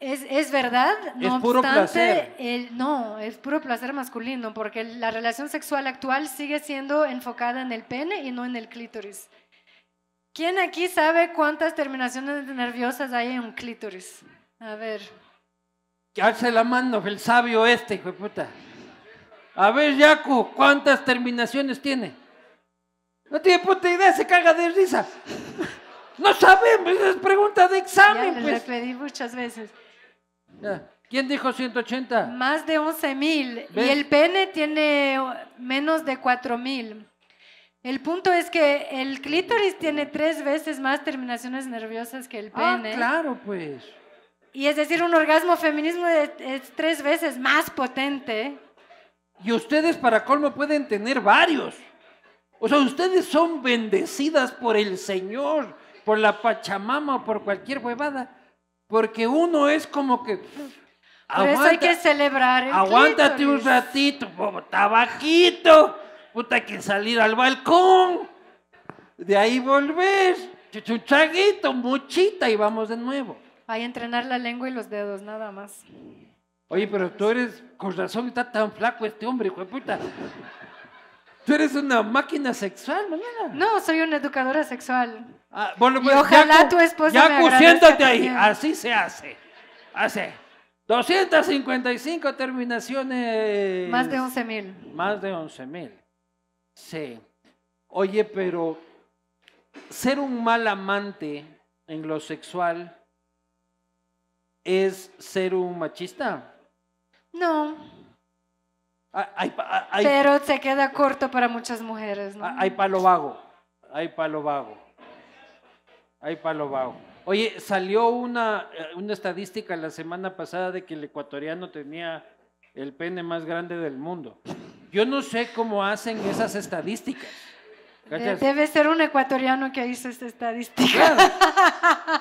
Es, es verdad, no Es puro obstante, placer. el- no, es puro placer masculino, porque la relación sexual actual sigue siendo enfocada en el pene y no en el clítoris. ¿Quién aquí sabe cuántas terminaciones nerviosas hay en un clítoris? A ver, alce la mano el sabio este, hijo de puta. A ver, Yaku, ¿cuántas terminaciones tiene? No tiene puta idea, se caga de risa. No sabemos, es pregunta de Ya examen, le pues. repetí muchas veces. ¿Quién dijo 180? Más de 11 mil. Y el pene tiene menos de 4 mil. El punto es que el clítoris tiene tres veces más terminaciones nerviosas que el Ah, pene. claro, pues. Y es decir, un orgasmo feminismo es, es tres veces más potente. Y ustedes, para colmo, pueden tener varios. O sea, ustedes son bendecidas por el Señor, por la Pachamama o por cualquier huevada. Porque uno es como que. Por eso hay que celebrar el aguántate un ratito, bobo, tabaquito. Puta, hay que salir al balcón. De ahí volver. Chuchuchaguito, muchita y vamos de nuevo. Hay que entrenar la lengua y los dedos, nada más. Oye, pero tú eres, con razón está tan flaco este hombre, hijo de puta. Tú eres una máquina sexual, mañana. No, soy una educadora sexual. Ah, bueno, Y ojalá tu esposa me Yacu, agradezca siéntate ahí. también. Así se hace. Hace. 255 terminaciones. Más de 11 mil. Más de 11 mil. Sí. Oye, pero ser un mal amante en lo sexual es ser un machista. No, Ah, Hay, hay- pero se queda corto para muchas mujeres, ¿no? Ah, Hay palo vago. Hay palo vago. Hay palo vago. Oye, salió una, eh, una estadística la semana pasada de que el ecuatoriano tenía el pene más grande del mundo. Yo no sé cómo hacen esas estadísticas. Debe ser un ecuatoriano que hizo esta estadística. Claro.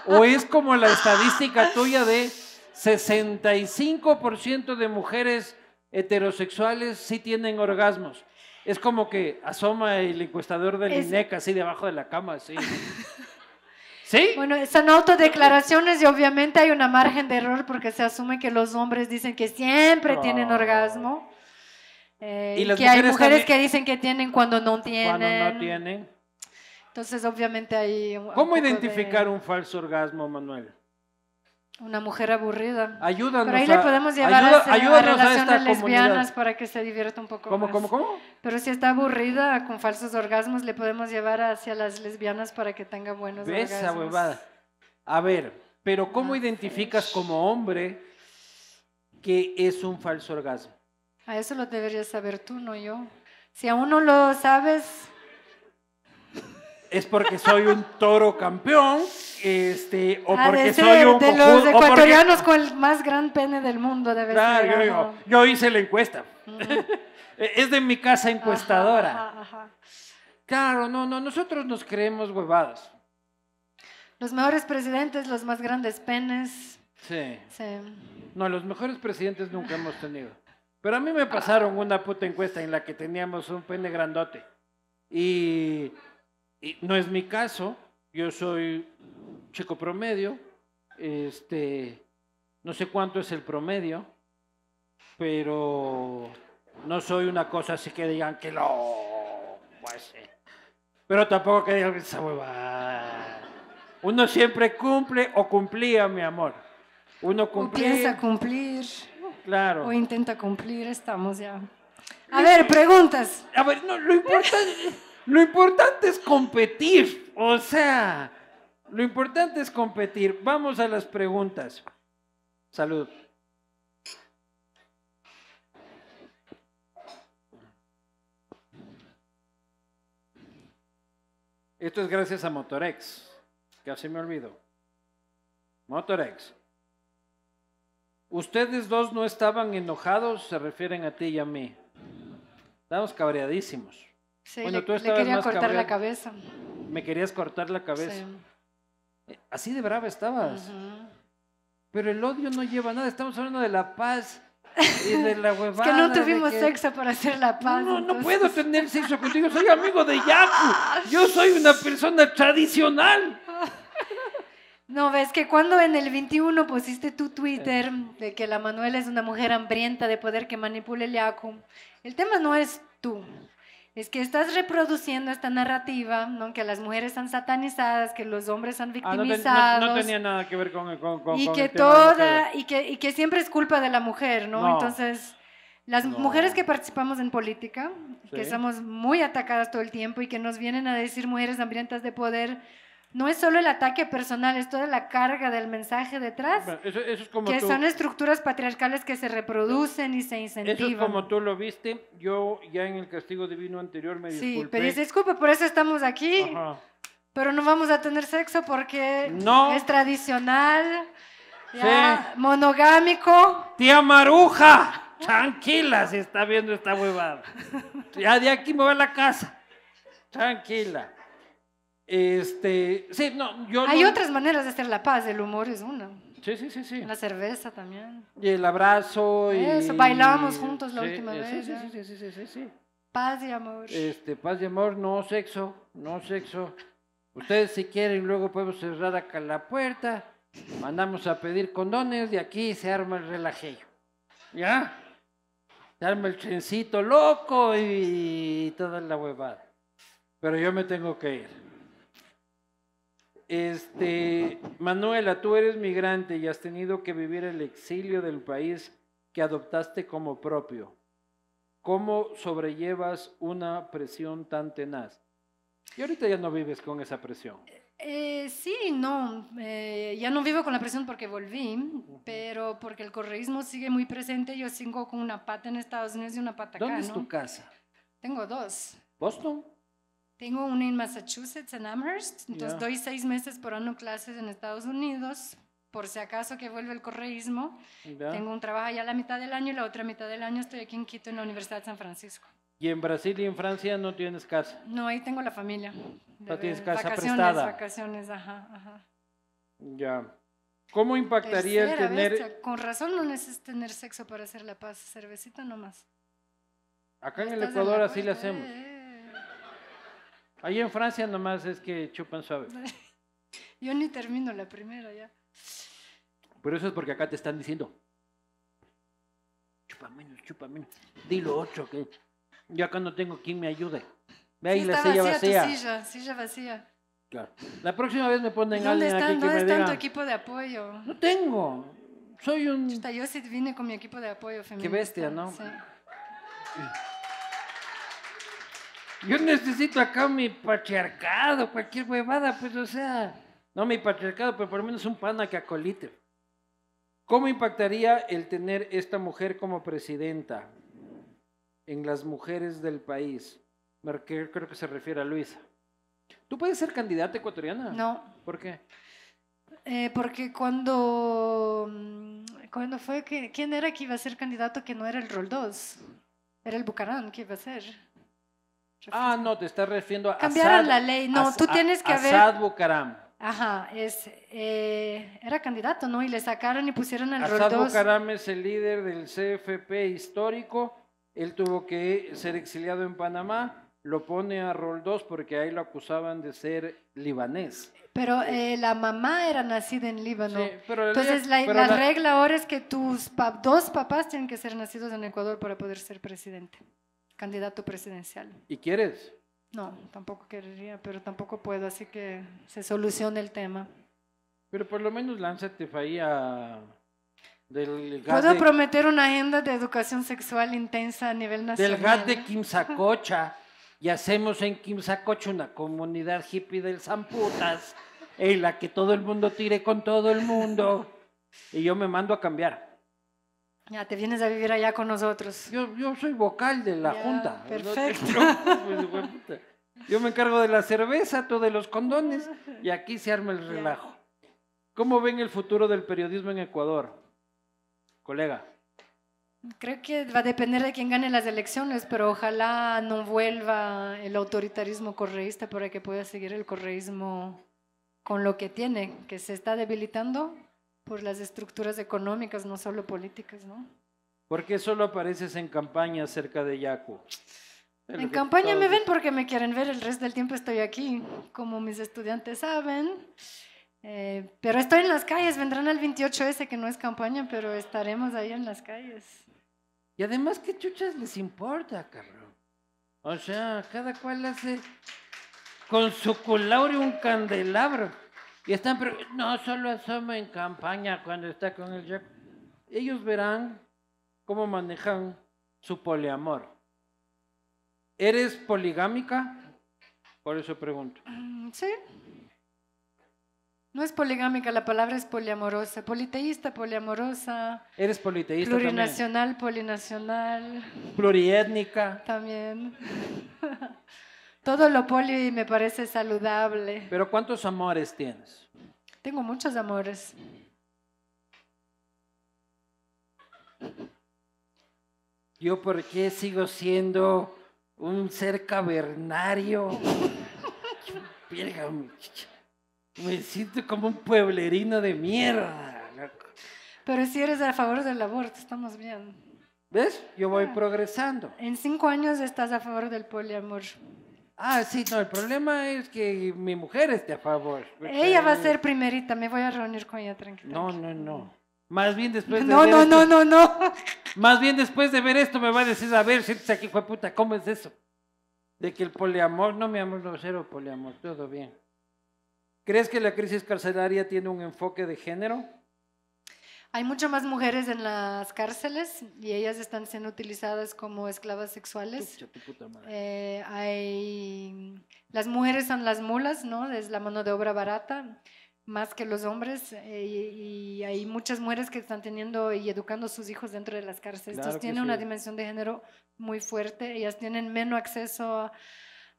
O es como la estadística tuya de 65% de mujeres heterosexuales sí tienen orgasmos. Es como que asoma el encuestador del Es- INEC así debajo de la cama, así. ¿Sí? Bueno, son autodeclaraciones y obviamente hay una margen de error porque se asume que los hombres dicen que siempre tienen orgasmo. eh, Y que hay mujeres que dicen que tienen cuando no tienen. Cuando no tienen. Entonces, obviamente hay un- ¿Cómo de- identificar un falso orgasmo, Manuel? Una mujer aburrida? Ayúdanos Pero ahí a, le podemos llevar ayuda- a, a ayúdanos a relaciones esta lesbianas comunidad. para que se divierta un poco ¿Cómo, más. cómo, cómo? Pero si está aburrida con falsos orgasmos, le podemos llevar hacia las lesbianas para que tenga buenos ¿Ves esa orgasmos. huevada? A ver, pero ¿cómo Ah, identificas como hombre que es un falso orgasmo? A eso lo deberías saber tú, no yo. Si aún no lo sabes, es porque soy un toro campeón, este, o porque de soy ser un de cojudo, los o porque- ecuatorianos con el más gran pene del mundo, debe Claro, ser. yo, ajá. yo hice la encuesta. es de mi casa encuestadora. Ajá, ajá. Claro, no, no, nosotros nos creemos huevadas. Los mejores presidentes, los más grandes penes. Sí. sí. No, los mejores presidentes nunca hemos tenido. Pero a mí me pasaron una puta encuesta en la que teníamos un pene grandote. Y, y no es mi caso. Yo soy chico promedio. Este, no sé cuánto es el promedio, pero no soy una cosa así que digan que lo. Pues, eh. Pero tampoco que digan esa huevada. Uno siempre cumple o cumplía, mi amor. Uno O cumplía. piensa cumplir, Claro. o intenta cumplir, estamos ya. A ver, preguntas. A ver, no, lo importante, lo importante es competir. O sea, lo importante es competir. Vamos a las preguntas. Salud. Esto es gracias a Motorex. Casi me olvido. Motorex. Ustedes dos no estaban enojados, se refieren a ti y a mí. Estábamos cabreadísimos. Sí, Bueno, le, tú le quería más cortar la cabeza. Me querías cortar la cabeza. Eh, Así de brava estabas. Pero el odio no lleva nada. Estamos hablando de la paz y de la Es huevada. que no tuvimos que- sexo para hacer la paz. no, no puedo tener sexo contigo. Soy amigo de Yaku. Yo soy una persona tradicional. No, ves que cuando en el 21 pusiste tu Twitter de que la Manuela es una mujer hambrienta de poder que manipule el Yaku, el tema no es tú. Es que estás reproduciendo esta narrativa, ¿no? que las mujeres están satanizadas, que los hombres están Ah, no, te- no- victimizados. no tenía nada que ver con, con, con- y con que el tema de mujeres. toda y que, y que siempre es culpa de la mujer, ¿no? No. Entonces, las mujeres que participamos en política, que somos muy atacadas todo el tiempo y que nos vienen a decir mujeres hambrientas de poder, No es solo el ataque personal, es toda la carga del mensaje detrás, Eso, eso es como que tú, son estructuras patriarcales que se reproducen y se eso es incentivan. como tú lo viste. Yo ya en el castigo divino anterior me Sí, disculpé. pedís disculpa, por eso estamos aquí, Ajá. pero no vamos a tener sexo porque No. es tradicional, ya, monogámico. Tía Maruja, tranquila si está viendo esta huevada. Ya de aquí me voy a la casa. Tranquila. Este, sí, no, yo Hay no- otras maneras de hacer la paz, el humor es una. Sí, sí, sí, sí. La cerveza también. Y el abrazo y Eso, bailábamos juntos la Sí, última eh, vez, Sí, sí, sí, sí, sí, sí, sí. Paz y amor. Este, paz y amor, no sexo, no sexo. Ustedes si quieren, luego podemos cerrar acá la puerta, mandamos a pedir condones y aquí se arma el relajillo. ¿Ya? Se arma el trencito loco y toda la huevada. Pero yo me tengo que ir. Este, Manuela, tú eres migrante y has tenido que vivir el exilio del país que adoptaste como propio. ¿Cómo sobrellevas una presión tan tenaz? Y ahorita ya no vives con esa presión. Eh, sí, no. eh, ya no vivo con la presión porque volví, pero porque el correísmo sigue muy presente. Yo sigo con una pata en Estados Unidos y una pata acá, ¿Dónde es ¿no? tu casa? Tengo dos. ¿Boston? Tengo una en Massachusetts, en Amherst. Entonces Ya. doy seis meses por año clases en Estados Unidos. Por si acaso que vuelve el correísmo. ¿Ya? Tengo un trabajo allá la mitad del año y la otra mitad del año estoy aquí en Quito, en la Universidad de San Francisco. Y en Brasil y en Francia no tienes casa. No, ahí tengo la familia. Ah, tienes casa vacaciones, prestada. vacaciones, ajá, ajá. Ya. ¿Cómo impactaría el Tercera, tener... bestia. Con razón no necesitas tener sexo para hacer la paz. Cervecita nomás. Acá en el en Ecuador la así le hacemos. eh, eh. Ahí en Francia nomás es que chupan suave. Yo ni termino la primera ya. Pero eso es porque acá te están diciendo. Chupa menos, chupa menos. Dilo otro que. Yo acá no tengo quien me ayude. Ve ahí Sí, la está silla vacía, vacía. silla, silla vacía. Claro. La próxima vez me ponen ¿Dónde alguien están, aquí que ¿dónde me están diga. tu equipo de apoyo? No tengo. Soy un. Chuta, yo sí vine con mi equipo de apoyo femenino. bestia, ¿no? Sí. Yo necesito acá mi patriarcado, cualquier huevada, pues, o sea. No mi patriarcado, pero por lo menos un pana que acolite. ¿Cómo impactaría el tener esta mujer como presidenta en las mujeres del país? Creo que se refiere a Luisa. ¿Tú puedes ser candidata ecuatoriana? No, ¿Por qué? eh, porque cuando, mm, cuando fue que, ¿quién era que iba a ser candidato que no era el Roldós? Era el Bucarán que iba a ser. Ah, no, te estás refiriendo a Cambiaron la ley, no, As- tú tienes que haber- Assad Bucaram. Ajá, es, eh, era candidato, ¿no? Y le sacaron y pusieron el Assad Roldós. Bucaram es el líder del CFP histórico. Él tuvo que ser exiliado en Panamá. Lo pone a Roldós porque ahí lo acusaban de ser libanés. Pero eh, la mamá era nacida en Líbano. Sí, pero Entonces, la, pero la la- regla ahora es que tus pa- dos papás tienen que ser nacidos en Ecuador para poder ser presidente, candidato presidencial. ¿Y quieres? No, tampoco querría, pero tampoco puedo, así que se soluciona el tema. Pero por lo menos lánzate ahí a... Del Puedo de, prometer una agenda de educación sexual intensa a nivel nacional. del gas de Quimsacocha. Y hacemos en Quimsacocha una comunidad hippie del Zamputas. En la que todo el mundo tire con todo el mundo. Y yo me mando a cambiar. Ya te vienes a vivir allá con nosotros. Yo, yo soy vocal de la Ya, junta. no perfecto. preocupes, hueputa. Yo me encargo de la cerveza, tú de los condones, y aquí se arma el relajo. ¿Cómo ven el futuro del periodismo en Ecuador? Colega. Creo que va a depender de quién gane las elecciones, pero ojalá no vuelva el autoritarismo correísta para que pueda seguir el correísmo con lo que tiene, que se está debilitando por las estructuras económicas, no solo políticas, ¿no? ¿Por qué solo apareces en campaña cerca de Yacu? Es lo En campaña me ven porque me quieren ver, el resto del tiempo estoy aquí, como mis estudiantes saben. Eh, pero estoy en las calles, vendrán al 28S, que no es campaña, pero estaremos ahí en las calles. Y además, ¿qué chuchas les importa, cabrón? O sea, cada cual hace con su culaurio un candelabro. Y están, pero no solo asoma en campaña cuando está con el Jack. Ellos verán cómo manejan su poliamor. ¿Eres poligámica? Por eso pregunto. Mm, Sí, No es poligámica, la palabra es poliamorosa. Politeísta, poliamorosa, Eres politeísta también. plurinacional, polinacional, Pluriétnica. también. Todo lo poli me parece saludable. Pero ¿cuántos amores tienes? Tengo muchos amores. Yo, ¿por qué sigo siendo un ser cavernario? Me- Me siento como un pueblerino de mierda. loco. Pero si eres a favor del aborto, estamos bien. ¿Ves? Yo voy progresando. En cinco años estás a favor del poliamor. Ah, sí, no, el problema es que mi mujer esté a favor. Ella va a ser primerita, me voy a reunir con ella tranquila. No, no, no. Más bien después de No, ver no, esto- no, no, no. Más bien después de ver esto me va a decir, a ver, siéntese aquí, fue puta, ¿cómo es eso? De que el poliamor, no mi amor, no cero poliamor, todo bien. ¿Crees que la crisis carcelaria tiene un enfoque de género? Hay mucho más mujeres en las cárceles y ellas están siendo utilizadas como esclavas sexuales. Chucha, tu puta madre. Eh, hay, las mujeres son las mulas, ¿no? Es la mano de obra barata, más que los hombres. eh, y, y hay muchas mujeres que están teniendo y educando a sus hijos dentro de las cárceles. Claro Entonces tiene una sí. dimensión de género muy fuerte. Ellas tienen menos acceso a,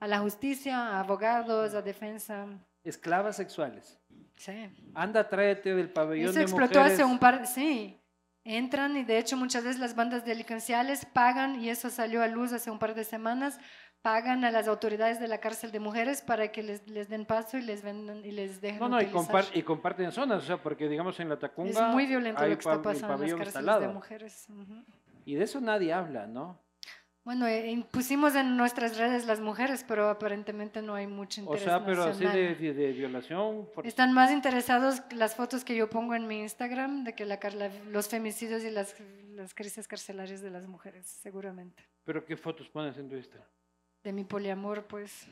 a la justicia, a abogados, a defensa. Esclavas sexuales. Sí. Anda, tráete del pabellón Eso de explotó mujeres. hace un par, sí. Entran y de hecho muchas veces las bandas delincuenciales pagan, y eso salió a luz hace un par de semanas, pagan a las autoridades de la cárcel de mujeres para que les, les den paso y les vendan y les dejen No, no, y, utilizar. compar- y comparten zonas, o sea, porque digamos en la Tacunga Es muy violento lo que está pasando en las cárceles instalado. de mujeres. Y de eso nadie habla, ¿no? Bueno, eh, impusimos en nuestras redes las mujeres, pero aparentemente no hay mucho O interés sea, pero así de, nacional. de- de violación. por- Están más interesados las fotos que yo pongo en mi Instagram de que la, la- los femicidios y las, las crisis carcelarias de las mujeres, seguramente. ¿Pero qué fotos pones en tu Instagram? De mi poliamor, pues.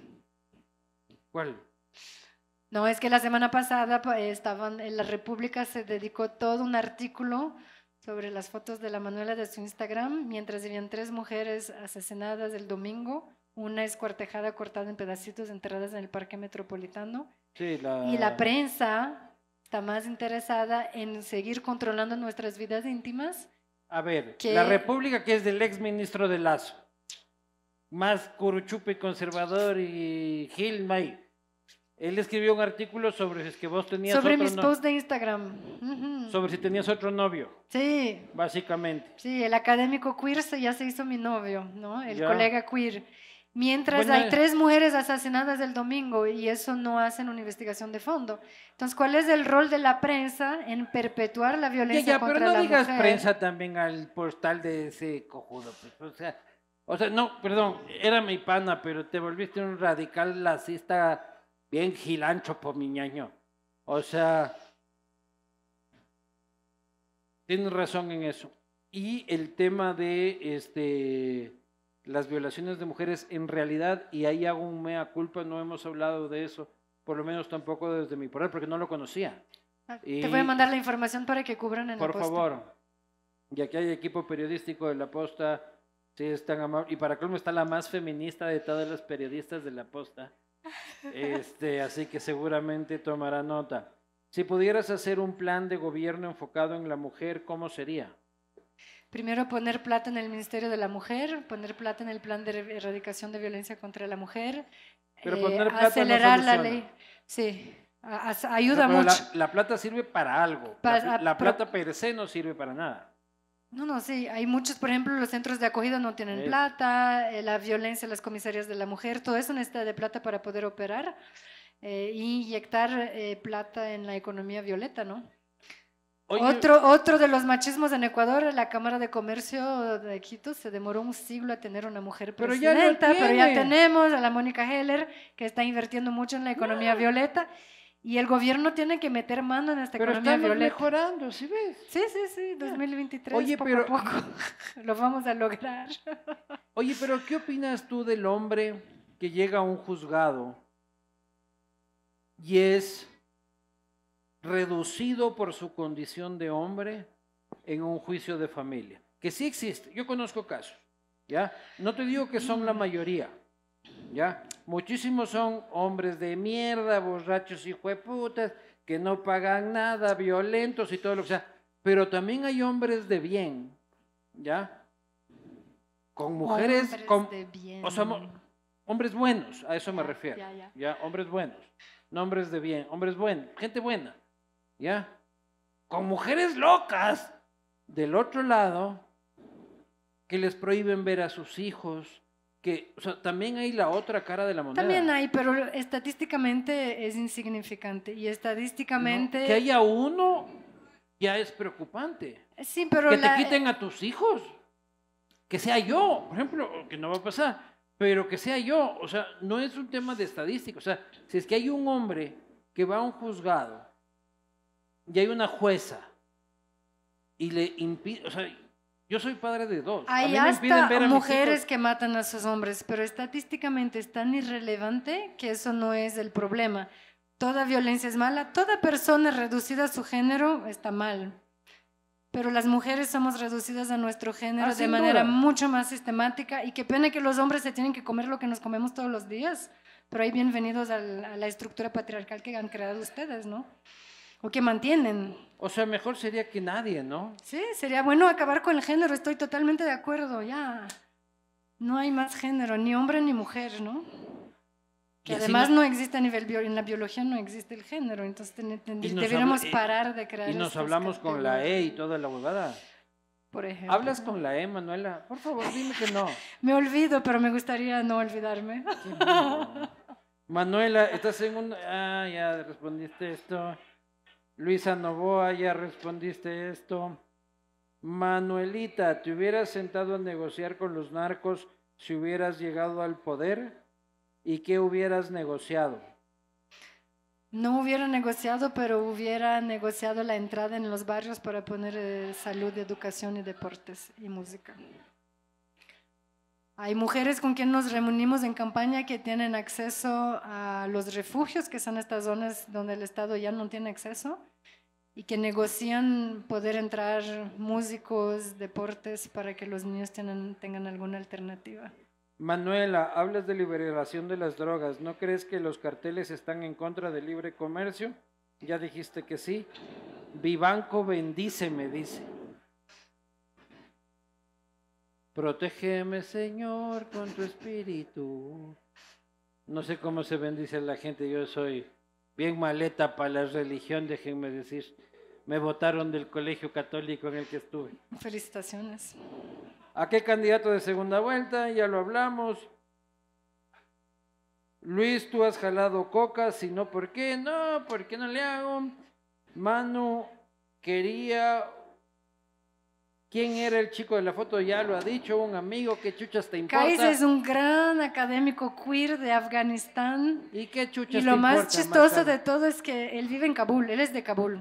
¿Cuál? No, es que la semana pasada pa- estaban en la República se dedicó todo un artículo sobre las fotos de la Manuela de su Instagram, mientras habían tres mujeres asesinadas el domingo, una escuartejada, cortada en pedacitos, enterradas en el Parque Metropolitano, Sí, la... y la prensa está más interesada en seguir controlando nuestras vidas íntimas. A ver, que- la República que es del ex ministro de Lazo, más curuchupe conservador y Gil May. Él escribió un artículo sobre si es que vos tenías Sobre otro mis no- posts de Instagram. Ujú. sobre si tenías otro novio, Sí, básicamente. Sí, el académico queer se, ya se hizo mi novio, ¿no? El Ya. colega queer. Mientras Bueno, hay eh. tres mujeres asesinadas el domingo y eso no hacen una investigación de fondo. Entonces, ¿cuál es el rol de la prensa en perpetuar la Ya, violencia ya, contra pero no la digas mujer? prensa también al postal de ese cojudo. pues, o sea, o sea, no, perdón, era mi pana, pero te volviste un radical lacista bien gilancho por mi ñaño. O sea, tienes razón en eso. Y el tema de este las violaciones de mujeres, en realidad, y ahí hago un mea culpa, no hemos hablado de eso, por lo menos tampoco desde mi poder, porque no lo conocía. Ah, y- Te voy a mandar la información para que cubran en Por la posta. favor. Y aquí hay equipo periodístico de la posta. Sí, es tan amable. Y para colmo está la más feminista de todas las periodistas de la posta. Este, así que seguramente tomará nota. Si pudieras hacer un plan de gobierno enfocado en la mujer, ¿cómo sería? Primero poner plata en el Ministerio de la Mujer, poner plata en el plan de er- erradicación de violencia contra la mujer, Pero eh, poner plata no acelerar la ley. Sí, a- a- O ayuda mucho. La, la plata sirve para algo. La, la plata per se no sirve para nada. No, no, sí, hay muchos, por ejemplo, los centros de acogida no tienen plata, eh, la violencia en las comisarías de la mujer, todo eso necesita de plata para poder operar eh, inyectar eh, plata en la economía violeta, ¿no? Oye, Otro, otro de los machismos en Ecuador, la Cámara de Comercio de Quito se demoró un siglo a tener una mujer Pero ya lo presidenta, pero ya tenemos a la Mónica Heller, que está invirtiendo mucho en la economía violeta, y el gobierno tiene que meter mano en esta pero economía estamos violeta. mejorando, ¿sí ves? Sí, sí, sí, 2023, Oye, poco pero- a poco. Lo vamos a lograr. Oye, pero ¿qué opinas tú del hombre que llega a un juzgado y es reducido por su condición de hombre en un juicio de familia? Que sí existe, yo conozco casos, ¿ya? No te digo que son la mayoría, ¿ya? Muchísimos son hombres de mierda, borrachos y jueputas, que no pagan nada, violentos y todo lo que sea. Pero también hay hombres de bien, ¿ya? Con mujeres, Hombres con, de bien. o sea, hombres buenos, a eso me Ya, refiero. ya, ya. Ya, hombres buenos, no hombres de bien, hombres buenos, gente buena, ¿ya? Con mujeres locas del otro lado que les prohíben ver a sus hijos, que, o sea, también hay la otra cara de la moneda. También hay, pero estadísticamente es insignificante. Y ¿no? estadísticamente... Que haya uno ya es preocupante. Sí, pero que la- te quiten a tus hijos. Que sea yo, por ejemplo, que no va a pasar, pero que sea yo. O sea, no es un tema de estadística. O sea, si es que hay un hombre que va a un juzgado y hay una jueza y le impide, o sea, yo soy padre de dos. a Hay mí me impiden hasta ver a mujeres que matan a sus hombres, pero estadísticamente es tan irrelevante que eso no es el problema. Toda violencia es mala, toda persona reducida a su género está mal. Pero las mujeres somos reducidas a nuestro género Ah, de manera duda. mucho más sistemática y qué pena que los hombres se tienen que comer lo que nos comemos todos los días. Pero hay bienvenidos a la estructura patriarcal que han creado ustedes, ¿no? O que mantienen. O sea, mejor sería que nadie, ¿no? Sí, sería bueno acabar con el género, estoy totalmente de acuerdo, ya. No hay más género, ni hombre ni mujer, ¿no? Que además no- no existe a nivel bio, en la biología no existe el género, entonces deberíamos habla- parar de crear Y nos hablamos con la E y toda la huevada. por ejemplo. ¿Hablas con la E, Manuela? Por favor, dime que no. Me olvido, pero me gustaría no olvidarme. Manuela, estás en un... Ah, ya respondiste esto. Luisa Novoa, ya respondiste esto. Manuelita, ¿te hubieras sentado a negociar con los narcos si hubieras llegado al poder? ¿Y qué hubieras negociado? No hubiera negociado, pero hubiera negociado la entrada en los barrios para poner eh, salud, educación y deportes y música. Hay mujeres con quien nos reunimos en campaña que tienen acceso a los refugios, que son estas zonas donde el Estado ya no tiene acceso, y que negocian poder entrar músicos, deportes, para que los niños tengan, alguna alternativa. Manuela, hablas de liberación de las drogas. ¿No crees que los carteles están en contra del libre comercio? Ya dijiste que sí. Vivanco bendíceme, dice. Protégeme, Señor, con tu espíritu. No sé cómo se bendice la gente. Yo soy bien maleta para la religión, déjenme decir. Me votaron del colegio católico en el que estuve. Felicitaciones. ¿A qué candidato de segunda vuelta? Ya lo hablamos. Luis, tú has jalado coca, si no, ¿por qué? No, ¿por qué no le hago? Manu quería... ¿Quién era el chico de la foto? Ya lo ha dicho, un amigo, ¿qué chuchas te importa? Kais es un gran académico queer de Afganistán. ¿Y qué chuchas Y te lo más importa, chistoso de todo es que él vive en Kabul, él es de Kabul.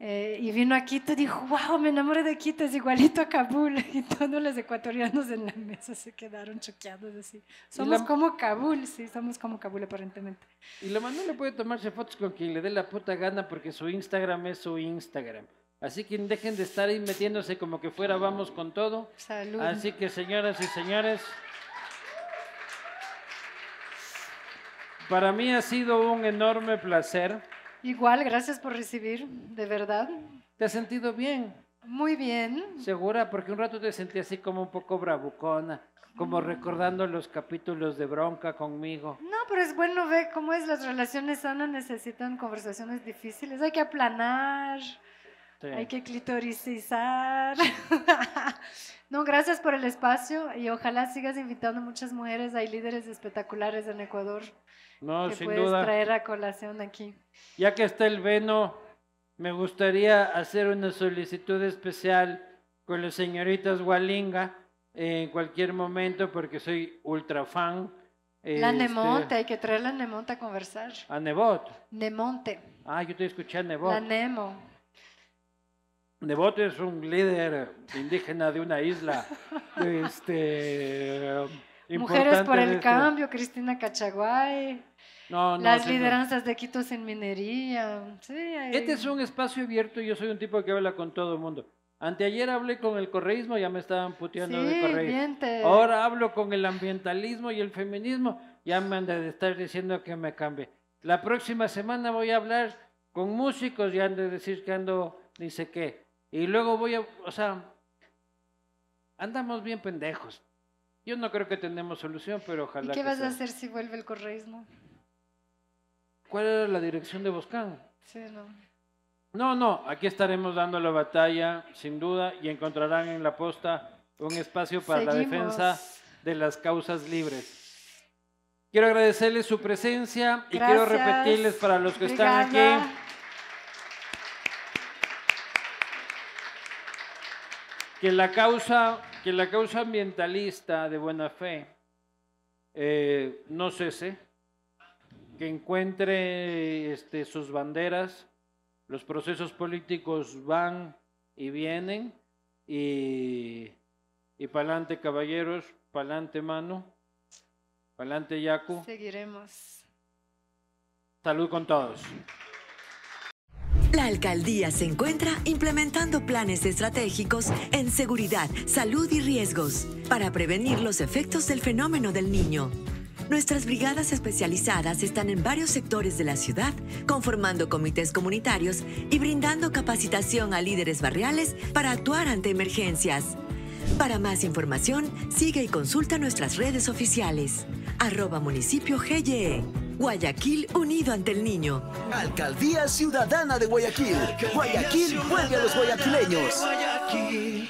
Eh, y vino a Quito y dijo, wow, me enamoré de Quito, es igualito a Kabul. Y todos los ecuatorianos en la mesa se quedaron choqueados así. Somos la- como Kabul, sí, somos como Kabul aparentemente. Y la Manuela puede tomarse fotos con quien le dé la puta gana porque su Instagram es su Instagram. Así que dejen de estar ahí metiéndose como que fuera vamos con todo. Salud. Así que señoras y señores, para mí ha sido un enorme placer. Igual, gracias por recibir, de verdad. ¿Te has sentido bien? Muy bien. ¿Segura? Porque un rato te sentí así como un poco bravucona, como recordando los capítulos de bronca conmigo. No, pero es bueno ver cómo es las relaciones sanas necesitan conversaciones difíciles. Hay que aplanar. Sí. Hay que clitoricizar. no, gracias por el espacio y ojalá sigas invitando muchas mujeres. Hay líderes espectaculares en Ecuador No, que sin puedes duda. traer a colación aquí. Ya que está el Veno, me gustaría hacer una solicitud especial con las señoritas Walinga en cualquier momento porque soy ultra fan. La este, Nemonte, hay que traer la Nemonte a conversar. A Nebot. Nemonte, Ah, yo te escuché a la Nebot. Nemo. Nebot es un líder indígena de una isla. este, Mujeres por de el este- Cambio, Cristina Cachaguay. No, no, las señor. lideranzas de Quito sin minería. Sí, hay- Este es un espacio abierto y yo soy un tipo que habla con todo el mundo. Anteayer hablé con el correísmo, ya me estaban puteando de Sí, correísmo. bien te- Ahora hablo con el ambientalismo y el feminismo, ya me han de estar diciendo que me cambie. La próxima semana voy a hablar con músicos y han de decir que ando ni sé qué. Y luego voy a, o sea, andamos bien pendejos. Yo no creo que tenemos solución, pero ¿Y ojalá. qué que vas a sea. hacer si vuelve el correísmo? ¿Cuál era la dirección de Boscán? Sí, no. No, no, aquí estaremos dando la batalla, sin duda, y encontrarán en la posta un espacio para la Seguimos. defensa de las causas libres. Quiero agradecerles su presencia y quiero Gracias. repetirles para los que están aquí que la causa, que la causa ambientalista de buena fe eh, no cese, que encuentre este, sus banderas, los procesos políticos van y vienen y, y pa'lante caballeros, pa'lante mano, pa'lante Yacu, Seguiremos. salud con todos. La alcaldía se encuentra implementando planes estratégicos en seguridad, salud y riesgos para prevenir los efectos del fenómeno del niño. Nuestras brigadas especializadas están en varios sectores de la ciudad, conformando comités comunitarios y brindando capacitación a líderes barriales para actuar ante emergencias. Para más información, sigue y consulta nuestras redes oficiales. Arroba municipio GYE. Guayaquil unido ante el niño. Alcaldía Ciudadana de Guayaquil. Guayaquil vuelve a los guayaquileños. Guayaquil,